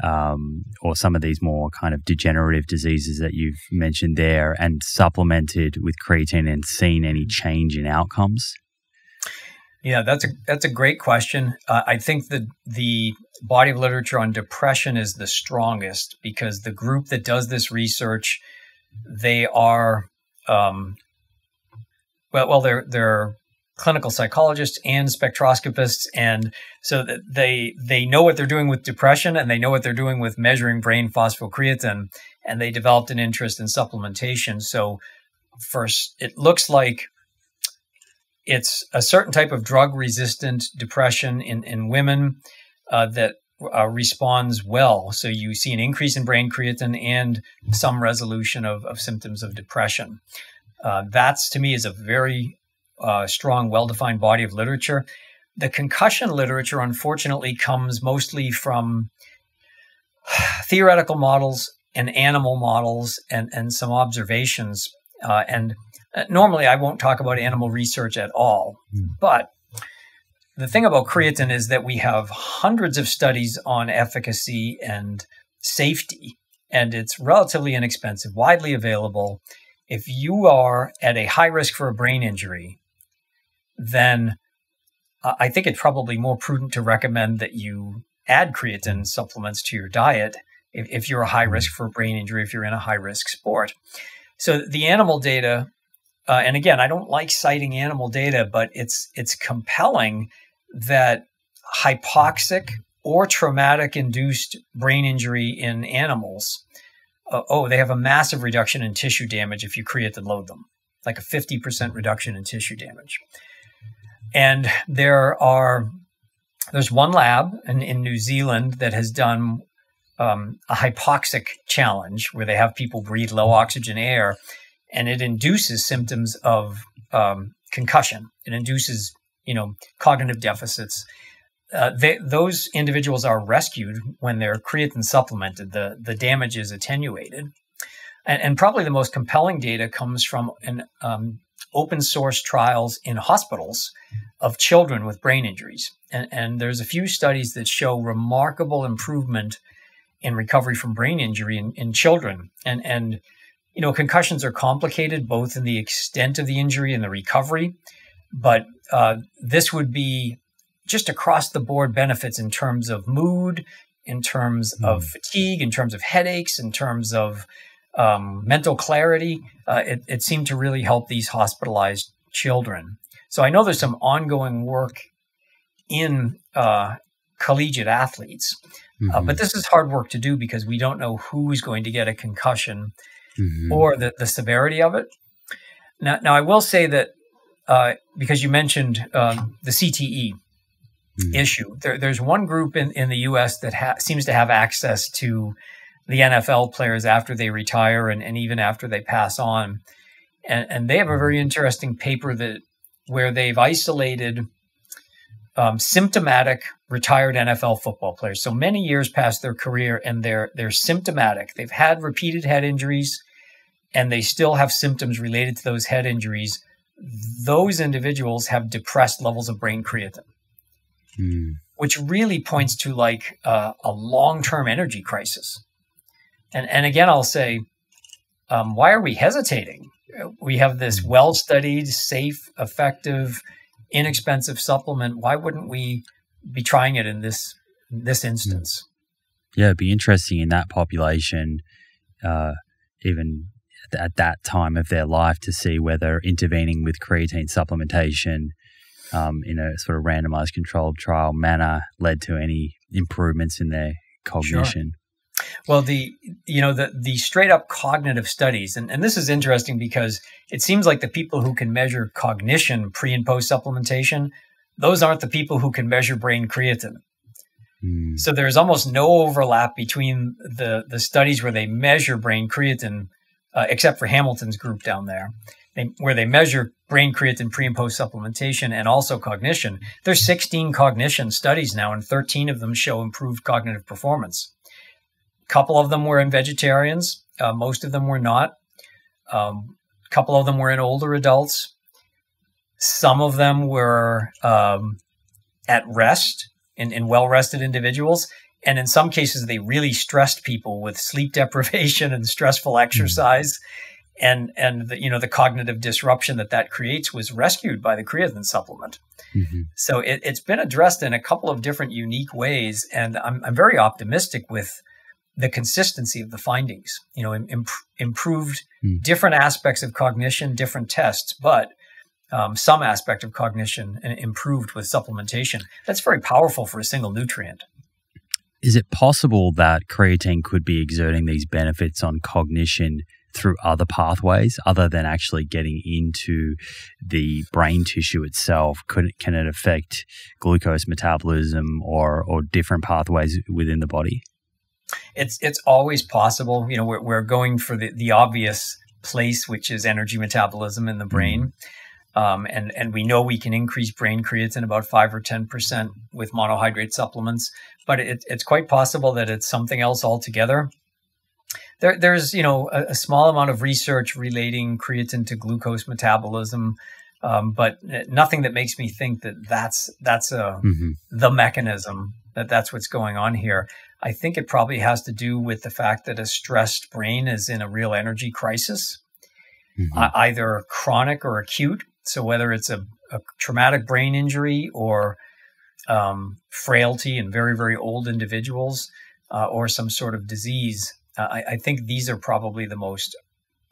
um, or some of these more kind of degenerative diseases that you've mentioned there, and supplemented with creatine and seen any change in outcomes? Yeah, that's a that's a great question. Uh, I think that the body of literature on depression is the strongest because the group that does this research, they are, um, well, well, they're they're clinical psychologists and spectroscopists and so they they know what they're doing with depression and they know what they're doing with measuring brain phosphocreatine and they developed an interest in supplementation so first it looks like it's a certain type of drug resistant depression in, in women uh, that uh, responds well. So you see an increase in brain creatine and some resolution of, of symptoms of depression. Uh, that's to me is a very uh, strong, well defined body of literature. The concussion literature, unfortunately, comes mostly from theoretical models and animal models and, and some observations. Uh, and Uh, normally I won't talk about animal research at all, mm. but the thing about creatine is that we have hundreds of studies on efficacy and safety, and it's relatively inexpensive, widely available. If you are at a high risk for a brain injury, then uh, I think it's probably more prudent to recommend that you add creatine supplements to your diet if, if you're a high hmm. risk for a brain injury, if you're in a high risk sport. So the animal data, uh, and again, I don't like citing animal data, but it's it's compelling that hypoxic or traumatic induced brain injury in animals, uh, oh, they have a massive reduction in tissue damage if you create creatine load them, like a 50% reduction in tissue damage. And there are there's one lab in, in New Zealand that has done um, a hypoxic challenge where they have people breathe low oxygen air, and it induces symptoms of um, concussion. It induces you know cognitive deficits. Uh, they, those individuals are rescued when they're creatine supplemented. The the damage is attenuated, and, and probably the most compelling data comes from an um, open source trials in hospitals of children with brain injuries. And, and, there's a few studies that show remarkable improvement in recovery from brain injury in, in children. And, and, you know, concussions are complicated both in the extent of the injury and the recovery. But uh, this would be just across the board benefits in terms of mood, in terms mm. of fatigue, in terms of headaches, in terms of um, mental clarity. Uh, it, it, seemed to really help these hospitalized children. So I know there's some ongoing work in uh, collegiate athletes, mm-hmm. uh, but this is hard work to do because we don't know who's going to get a concussion mm-hmm. or the, the severity of it. Now, now I will say that uh, because you mentioned um, the CTE. Mm-hmm. Issue. There, there's one group in, in the U.S. that ha- seems to have access to the NFL players after they retire and, and even after they pass on. And, and they have a very interesting paper that where they've isolated um, symptomatic retired NFL football players. So many years past their career, and they're they're symptomatic. They've had repeated head injuries, and they still have symptoms related to those head injuries. Those individuals have depressed levels of brain creatine, mm. which really points to like uh, a long term energy crisis. And and again, I'll say, um, why are we hesitating? We have this well studied, safe, effective, inexpensive supplement. Why wouldn't we be trying it in this this instance? Yeah, it'd be interesting in that population, uh, even at that time of their life, to see whether intervening with creatine supplementation um, in a sort of randomized controlled trial manner led to any improvements in their cognition. Well, the you know the the straight up cognitive studies, and, and this is interesting because it seems like the people who can measure cognition pre and post supplementation, those aren't the people who can measure brain creatine. Mm. So there's almost no overlap between the the studies where they measure brain creatine, uh, except for Hamilton's group down there, they, where they measure brain creatine pre and post supplementation and also cognition. There's 16 cognition studies now, and 13 of them show improved cognitive performance couple of them were in vegetarians. Uh, most of them were not. A um, couple of them were in older adults. Some of them were um, at rest in, in well rested individuals. And in some cases, they really stressed people with sleep deprivation and stressful hmm. exercise. Mm-hmm. And, and the, you know, the cognitive disruption that that creates was rescued by the creatine supplement. Mm-hmm. So it, has been addressed in a couple of different unique ways. And I'm, I'm very optimistic with the consistency of the findings. You know, Im- improved mm. different aspects of cognition, different tests, but um, some aspect of cognition improved with supplementation. That's very powerful for a single nutrient. Is it possible that creatine could be exerting these benefits on cognition through other pathways other than actually getting into the brain tissue itself? Could can it affect glucose metabolism or or different pathways within the body? It's it's always possible. You know, we're, we're going for the, the obvious place, which is energy metabolism in the brain. Um, and, and we know we can increase brain creatine about 5 or 10% with monohydrate supplements, but it, it's quite possible that it's something else altogether. There, there's, you know, a, a, small amount of research relating creatine to glucose metabolism, um, but nothing that makes me think that that's, that's a, mm-hmm. the mechanism that that's what's going on here. I think it probably has to do with the fact that a stressed brain is in a real energy crisis, mm-hmm. uh, either chronic or acute. So whether it's a, a traumatic brain injury or um, frailty in very very old individuals uh, or some sort of disease, uh, I, I, think these are probably the most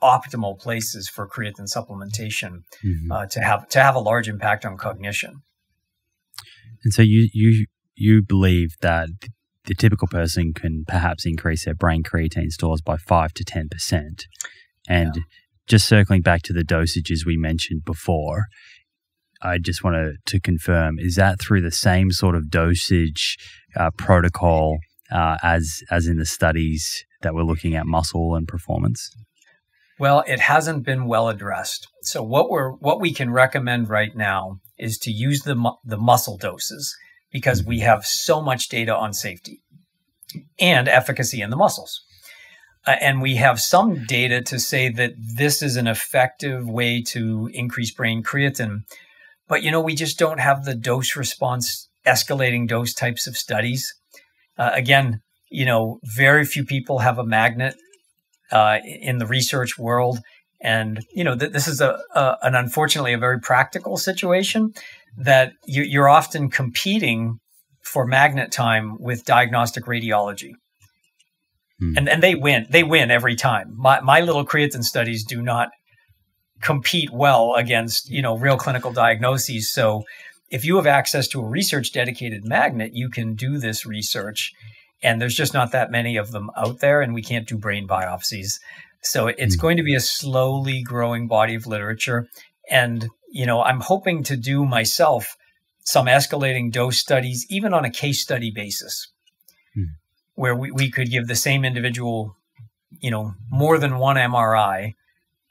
optimal places for creatine supplementation mm-hmm. uh, to have to have a large impact on cognition. And so you you you believe that the typical person can perhaps increase their brain creatine stores by 5 to 10%. And yeah. just circling back to the dosages we mentioned before, I just wanted to confirm is that through the same sort of dosage uh, protocol uh, as as in the studies that we're looking at muscle and performance? Well, it hasn't been well addressed. So what we're what we can recommend right now is to use the the muscle doses because we have so much data on safety and efficacy in the muscles. Uh, and we have some data to say that this is an effective way to increase brain creatine. But, you know, we just don't have the dose response, escalating dose types of studies. Uh, again, you know, very few people have a magnet uh, in the research world. And, you know, th- this is a, a, an unfortunately a very practical situation that you, you're often competing for magnet time with diagnostic radiology. Hmm. And and they win. They win every time. My my little creatine studies do not compete well against, you know, real clinical diagnoses. So if you have access to a research dedicated magnet, you can do this research. And there's just not that many of them out there, and we can't do brain biopsies. So it's hmm. going to be a slowly growing body of literature. And you know, I'm hoping to do myself some escalating dose studies, even on a case study basis, hmm. where we, we could give the same individual, you know, more than one MRI,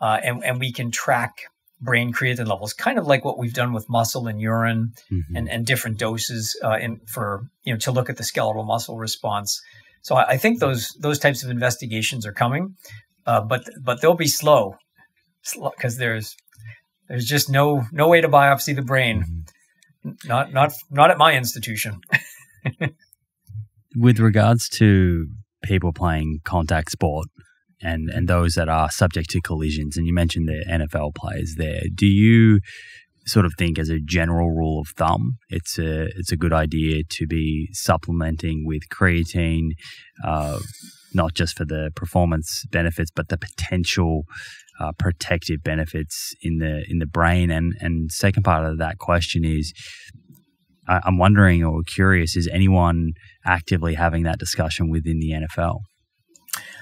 uh, and, and we can track brain creatine levels, kind of like what we've done with muscle and urine mm-hmm. and, and different doses uh, in, for, you know, to look at the skeletal muscle response. So I, I think those those types of investigations are coming, uh, but but they'll be slow because there's there's just no no way to biopsy the brain. Mm-hmm. Not not not at my institution. With regards to people playing contact sport and and those that are subject to collisions, and you mentioned the NFL players there, do you sort of think as a general rule of thumb it's a it's a good idea to be supplementing with creatine uh, not just for the performance benefits but the potential uh, protective benefits in the in the brain. And and second part of that question is, I, I'm wondering or curious, is anyone actively having that discussion within the NFL?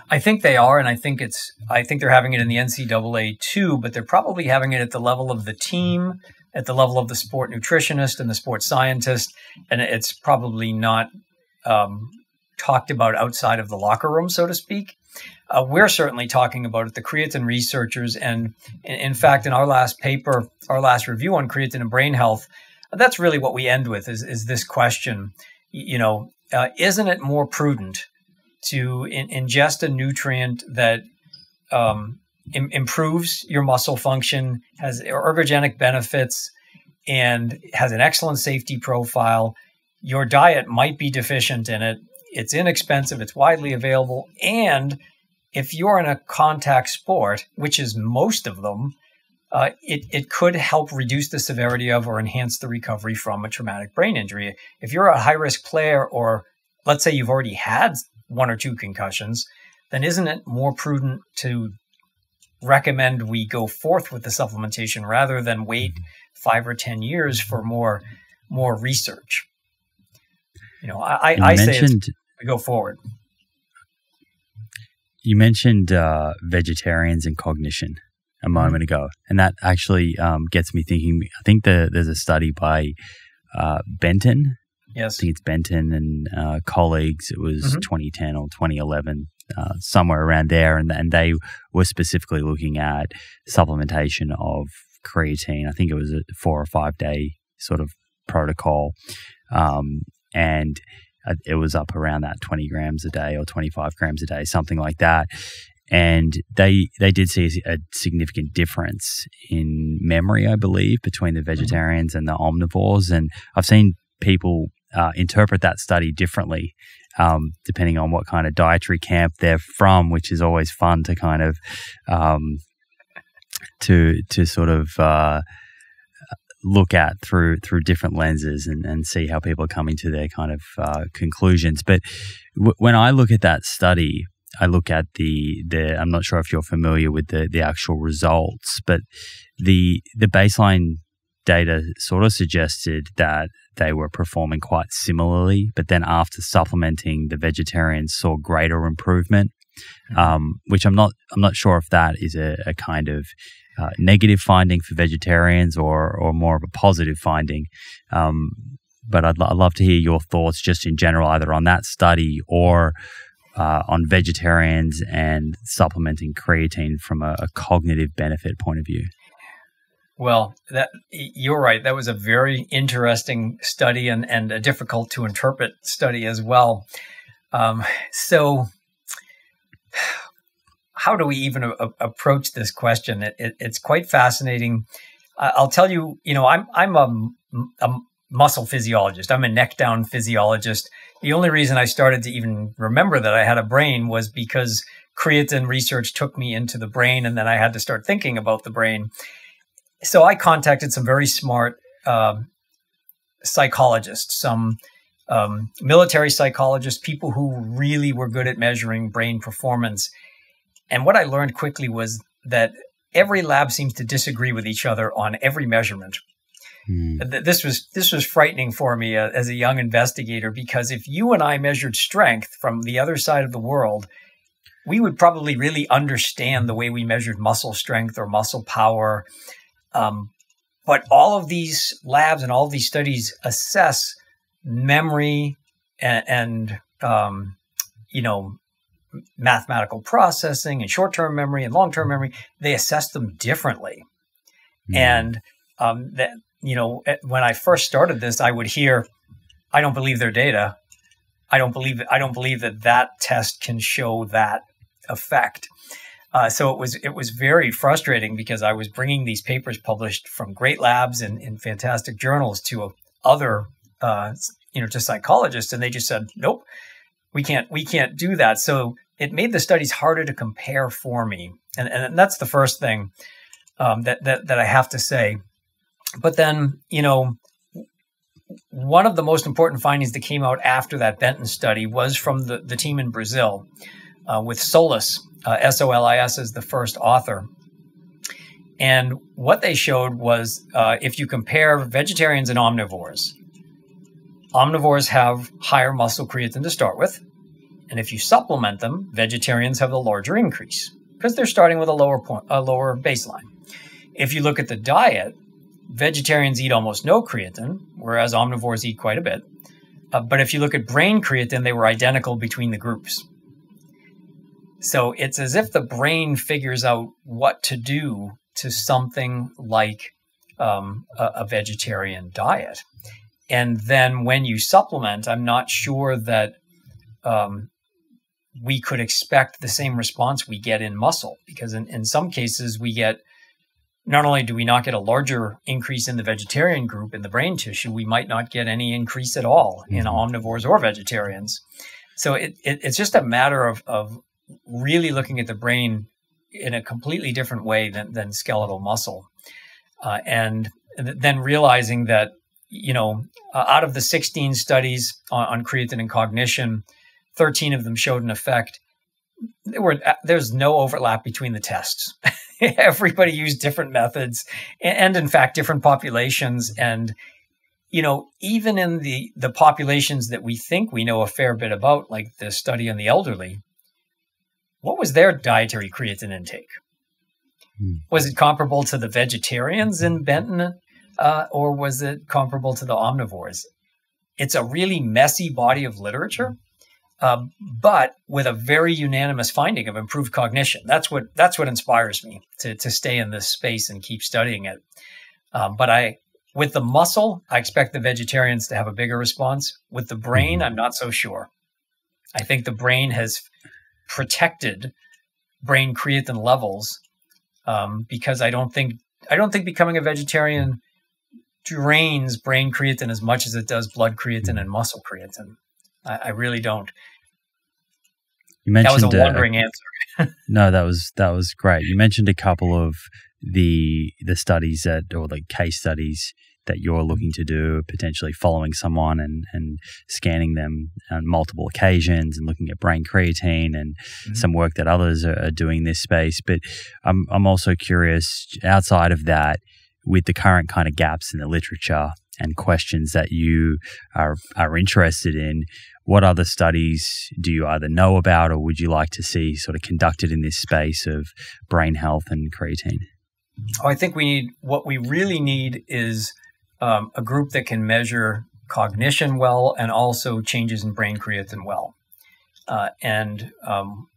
I think they are, and I think it's I think they're having it in the NCAA too, but they're probably having it at the level of the team, at the level of the sport nutritionist and the sports scientist, and it's probably not um, talked about outside of the locker room, so to speak. Uh, we're certainly talking about it, the creatine researchers. And in, fact, in our last paper, our last review on creatine and brain health, that's really what we end with is, is this question. You know, uh, isn't it more prudent to in, ingest a nutrient that um, Im- improves your muscle function, has ergogenic benefits, and has an excellent safety profile? Your diet might be deficient in it. It's inexpensive, it's widely available, and if you're in a contact sport, which is most of them, uh, it, it could help reduce the severity of or enhance the recovery from a traumatic brain injury. If you're a high risk player, or let's say you've already had one or two concussions, then isn't it more prudent to recommend we go forth with the supplementation rather than wait five or ten years for more more research? You know, I, I, I say we go forward you mentioned uh, vegetarians and cognition a mm-hmm. moment ago, and that actually um, gets me thinking. I think the, there's a study by uh, Benton. Yes, I think it's Benton and uh, colleagues. It was mm-hmm. 2010 or 2011, uh, somewhere around there, and and they were specifically looking at supplementation of creatine. I think it was a four or five day sort of protocol. Um, and it was up around that 20 grams a day or 25 grams a day, something like that. And they they did see a significant difference in memory, I believe, between the mm-hmm. vegetarians and the omnivores. And I've seen people uh, interpret that study differently, um, depending on what kind of dietary camp they're from, which is always fun to kind of um, to to sort of uh, look at through through different lenses and, and see how people are coming to their kind of uh, conclusions. But w- when I look at that study, I look at the the. I'm not sure if you're familiar with the the actual results, but the the baseline data sort of suggested that they were performing quite similarly, but then after supplementing, the vegetarians saw greater improvement. Mm-hmm. Um, which I'm not I'm not sure if that is a, a kind of uh, negative finding for vegetarians or or more of a positive finding. Um, but I'd, I'd love to hear your thoughts just in general, either on that study or uh, on vegetarians and supplementing creatine from a, a, cognitive benefit point of view. Well, that you're right. That was a very interesting study and, and a difficult to interpret study as well. Um, so how do we even a- approach this question? It, it, it's quite fascinating. I'll tell you, you know, I'm I'm a, a muscle physiologist. I'm a neck down physiologist. The only reason I started to even remember that I had a brain was because creatine research took me into the brain, and then I had to start thinking about the brain. So I contacted some very smart uh, psychologists, some um, military psychologists, people who really were good at measuring brain performance. And what I learned quickly was that every lab seems to disagree with each other on every measurement. Mm. This was this was frightening for me uh, as a young investigator because if you and I measured strength from the other side of the world, we would probably really understand the way we measured muscle strength or muscle power. Um, but all of these labs and all of these studies assess memory and, and um, you know mathematical processing and short-term memory and long-term memory they assess them differently mm. and um, that you know when i first started this i would hear i don't believe their data i don't believe i don't believe that that test can show that effect uh, so it was it was very frustrating because I was bringing these papers published from great labs and in fantastic journals to other uh, you know to psychologists, and they just said, "Nope, we can't we can't do that." So it made the studies harder to compare for me, and and that's the first thing um, that that that I have to say. But then you know. One of the most important findings that came out after that Benton study was from the, the team in Brazil uh, with Solis, uh, S O L I S, as the first author. And what they showed was uh, if you compare vegetarians and omnivores, omnivores have higher muscle creatine to start with, and if you supplement them, vegetarians have the larger increase because they're starting with a lower point, a lower baseline. If you look at the diet, vegetarians eat almost no creatine, whereas omnivores eat quite a bit. Uh, but if you look at brain creatine, they were identical between the groups. So it's as if the brain figures out what to do to something like um, a, a vegetarian diet. And then when you supplement, I'm not sure that um, we could expect the same response we get in muscle because in, in some cases we get not only do we not get a larger increase in the vegetarian group in the brain tissue, we might not get any increase at all mm-hmm. in omnivores or vegetarians. So it, it, it's just a matter of, of really looking at the brain in a completely different way than, than skeletal muscle. Uh, and then realizing that, you know, uh, out of the 16 studies on, on creatine and cognition, 13 of them showed an effect. There were there's no overlap between the tests. Everybody used different methods and, in fact different populations and you know even in the the populations that we think we know a fair bit about like the study on the elderly what was their dietary creatine intake? Hmm. Was it comparable to the vegetarians in Benton, uh, or was it comparable to the omnivores? It's a really messy body of literature. Uh, but with a very unanimous finding of improved cognition. That's what that's what inspires me to to stay in this space and keep studying it. Um, but I, with the muscle, I expect the vegetarians to have a bigger response. With the brain, mm-hmm. I'm not so sure. I think the brain has protected brain creatine levels um, because I don't think I don't think becoming a vegetarian drains brain creatine as much as it does blood creatine and muscle creatine. I, I really don't. You mentioned that was a wondering uh, answer. no, that was that was great. You mentioned a couple of the the studies that or the case studies that you're looking to do, potentially following someone and, and scanning them on multiple occasions and looking at brain creatine and mm-hmm. some work that others are, are doing in this space. But I'm, I'm also curious outside of that, with the current kind of gaps in the literature and questions that you are, are interested in, what other studies do you either know about or would you like to see sort of conducted in this space of brain health and creatine? Oh, I think we need what we really need is um, a group that can measure cognition well and also changes in brain creatine well. Uh, and um,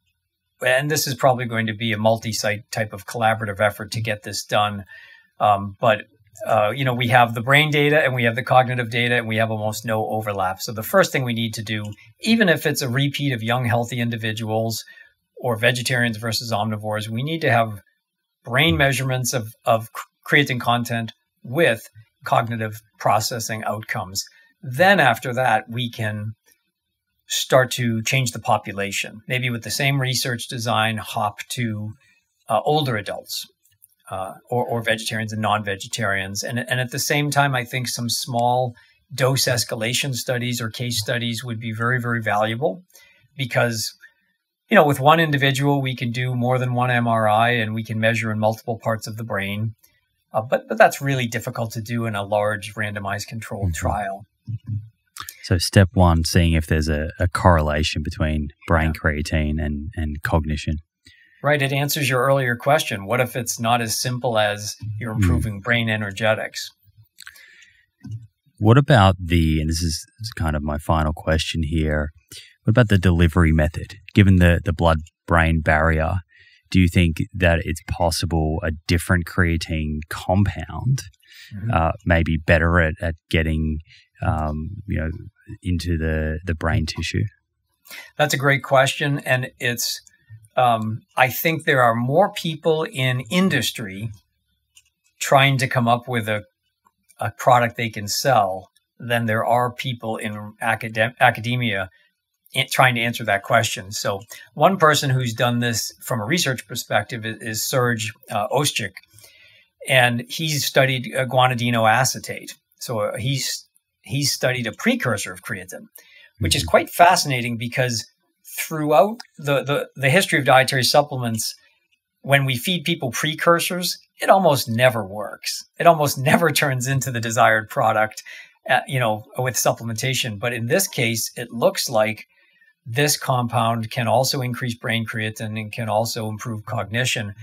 and this is probably going to be a multi-site type of collaborative effort to get this done. Um, but uh, you know, we have the brain data and we have the cognitive data, and we have almost no overlap. So the first thing we need to do, even if it's a repeat of young, healthy individuals or vegetarians versus omnivores, we need to have brain measurements of of creatine content with cognitive processing outcomes. Then after that, we can start to change the population. Maybe with the same research design, hop to uh, older adults uh, or, or, vegetarians and non-vegetarians. And, and at the same time, I think some small dose escalation studies or case studies would be very, very valuable because, you know, with one individual, we can do more than one MRI and we can measure in multiple parts of the brain. Uh, but, but that's really difficult to do in a large randomized controlled mm-hmm. trial. So, step one, seeing if there's a, a correlation between brain yeah. creatine and, and cognition. Right. It answers your earlier question. What if it's not as simple as you're hmm. improving brain energetics? What about the, and this is kind of my final question here, what about the delivery method? Given the, the blood brain barrier, do you think that it's possible a different creatine compound mm-hmm. uh, may be better at, at getting um, you know into the, the brain tissue? That's a great question. And it's um, I think there are more people in industry trying to come up with a, a product they can sell than there are people in academ- academia trying to answer that question. So, one person who's done this from a research perspective is, is Serge uh, Ostojic, and he's studied uh, guanidino acetate. So uh, he's he's studied a precursor of creatine, which is mm-hmm. quite fascinating because throughout the, the, the history of dietary supplements, when we feed people precursors, it almost never works. It almost never turns into the desired product, uh, you know, with supplementation. But in this case, it looks like this compound can also increase brain creatine and can also improve cognition.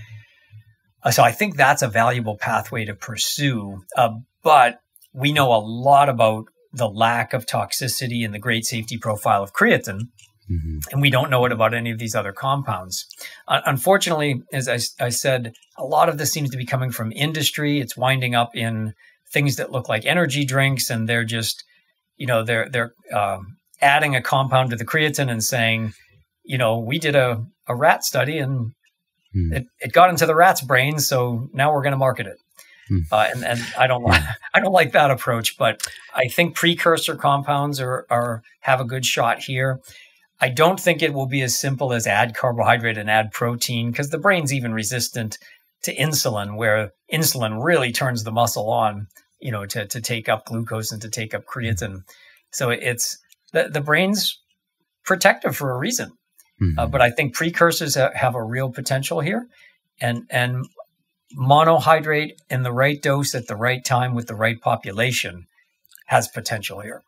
Uh, so I think that's a valuable pathway to pursue. Uh, but we know a lot about the lack of toxicity and the great safety profile of creatine. Mm-hmm. And we don't know it about any of these other compounds. Uh, unfortunately, as I, I, said, a lot of this seems to be coming from industry. It's winding up in things that look like energy drinks, and they're just, you know, they're they're um, adding a compound to the creatine and saying, you know, we did a, a rat study and mm. it, it got into the rat's brain, so now we're going to market it. Mm. Uh, and, and I don't like I don't like that approach, but I think precursor compounds are, are have a good shot here. I don't think it will be as simple as add carbohydrate and add protein because the brain's even resistant to insulin, where insulin really turns the muscle on, you know, to, to take up glucose and to take up creatine. So it's the, the brain's protective for a reason. Uh, mm-hmm. Uh, but I think precursors have a real potential here. And, and monohydrate in the right dose at the right time with the right population has potential here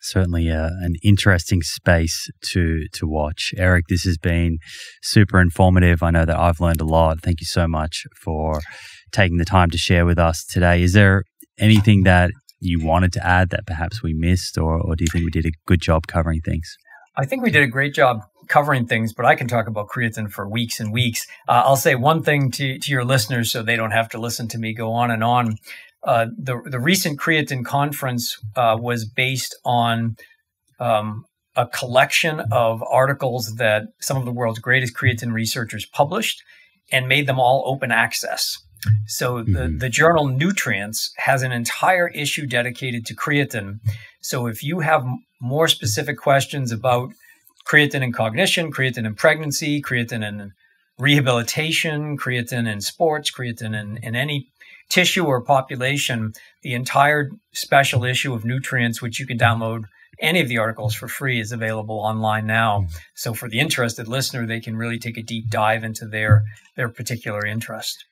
certainly a, uh, an interesting space to to watch. Eric, this has been super informative. I know that I've learned a lot. Thank you so much for taking the time to share with us today. Is there anything that you wanted to add that perhaps we missed, or, or do you think we did a good job covering things? I think we did a great job covering things, but I can talk about creatine for weeks and weeks. Uh, I'll say one thing to, to your listeners so they don't have to listen to me go on and on. Uh, the, the recent creatine conference uh, was based on um, a collection of articles that some of the world's greatest creatine researchers published and made them all open access. So the, mm-hmm. the journal Nutrients has an entire issue dedicated to creatine. So if you have more specific questions about creatine and cognition, creatine and pregnancy, creatine and rehabilitation, creatine in sports, creatine in, in any tissue or population, the entire special issue of nutrients, which you can download any of the articles for free, is available online now. Mm-hmm. So for the interested listener, they can really take a deep dive into their their particular interest.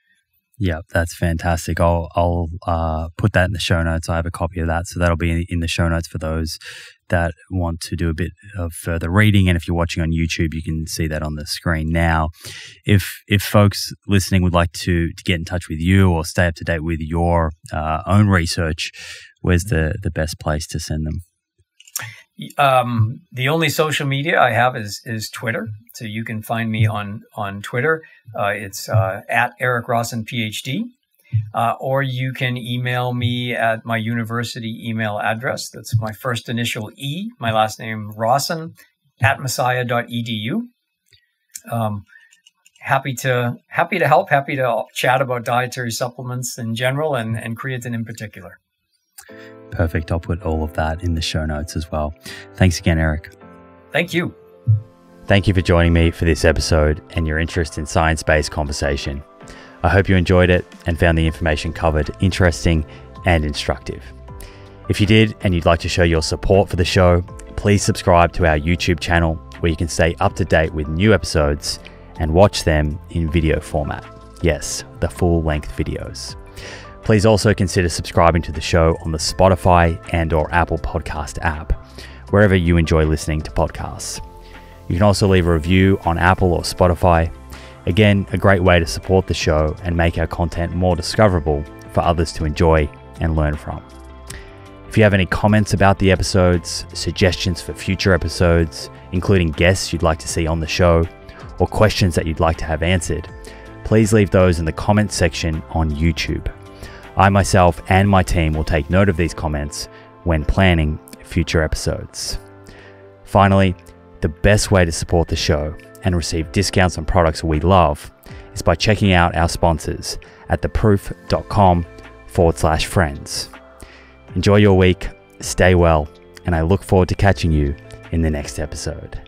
Yeah, that's fantastic. I'll I'll uh, put that in the show notes. I have a copy of that, so that'll be in the show notes for those that want to do a bit of further reading. And if you're watching on YouTube, you can see that on the screen now. If if folks listening would like to to get in touch with you or stay up to date with your uh, own research, where's the the best place to send them? Um, the only social media I have is is Twitter, so you can find me on on Twitter. Uh, it's uh, at Eric Rawson PhD, uh, or you can email me at my university email address. That's my first initial E, my last name Rawson at messiah.edu. Um, happy to happy to help. Happy to chat about dietary supplements in general and and creatine in particular. Perfect. I'll put all of that in the show notes as well. Thanks again, Eric. Thank you. Thank you for joining me for this episode and your interest in science based conversation. I hope you enjoyed it and found the information covered interesting and instructive. If you did and you'd like to show your support for the show, please subscribe to our YouTube channel where you can stay up to date with new episodes and watch them in video format. Yes, the full length videos. Please also consider subscribing to the show on the Spotify and or Apple Podcast app, wherever you enjoy listening to podcasts. You can also leave a review on Apple or Spotify. Again, a great way to support the show and make our content more discoverable for others to enjoy and learn from. If you have any comments about the episodes, suggestions for future episodes, including guests you'd like to see on the show, or questions that you'd like to have answered, please leave those in the comments section on YouTube. I myself and my team will take note of these comments when planning future episodes. Finally, the best way to support the show and receive discounts on products we love is by checking out our sponsors at theproof.com forward slash friends. Enjoy your week, stay well, and I look forward to catching you in the next episode.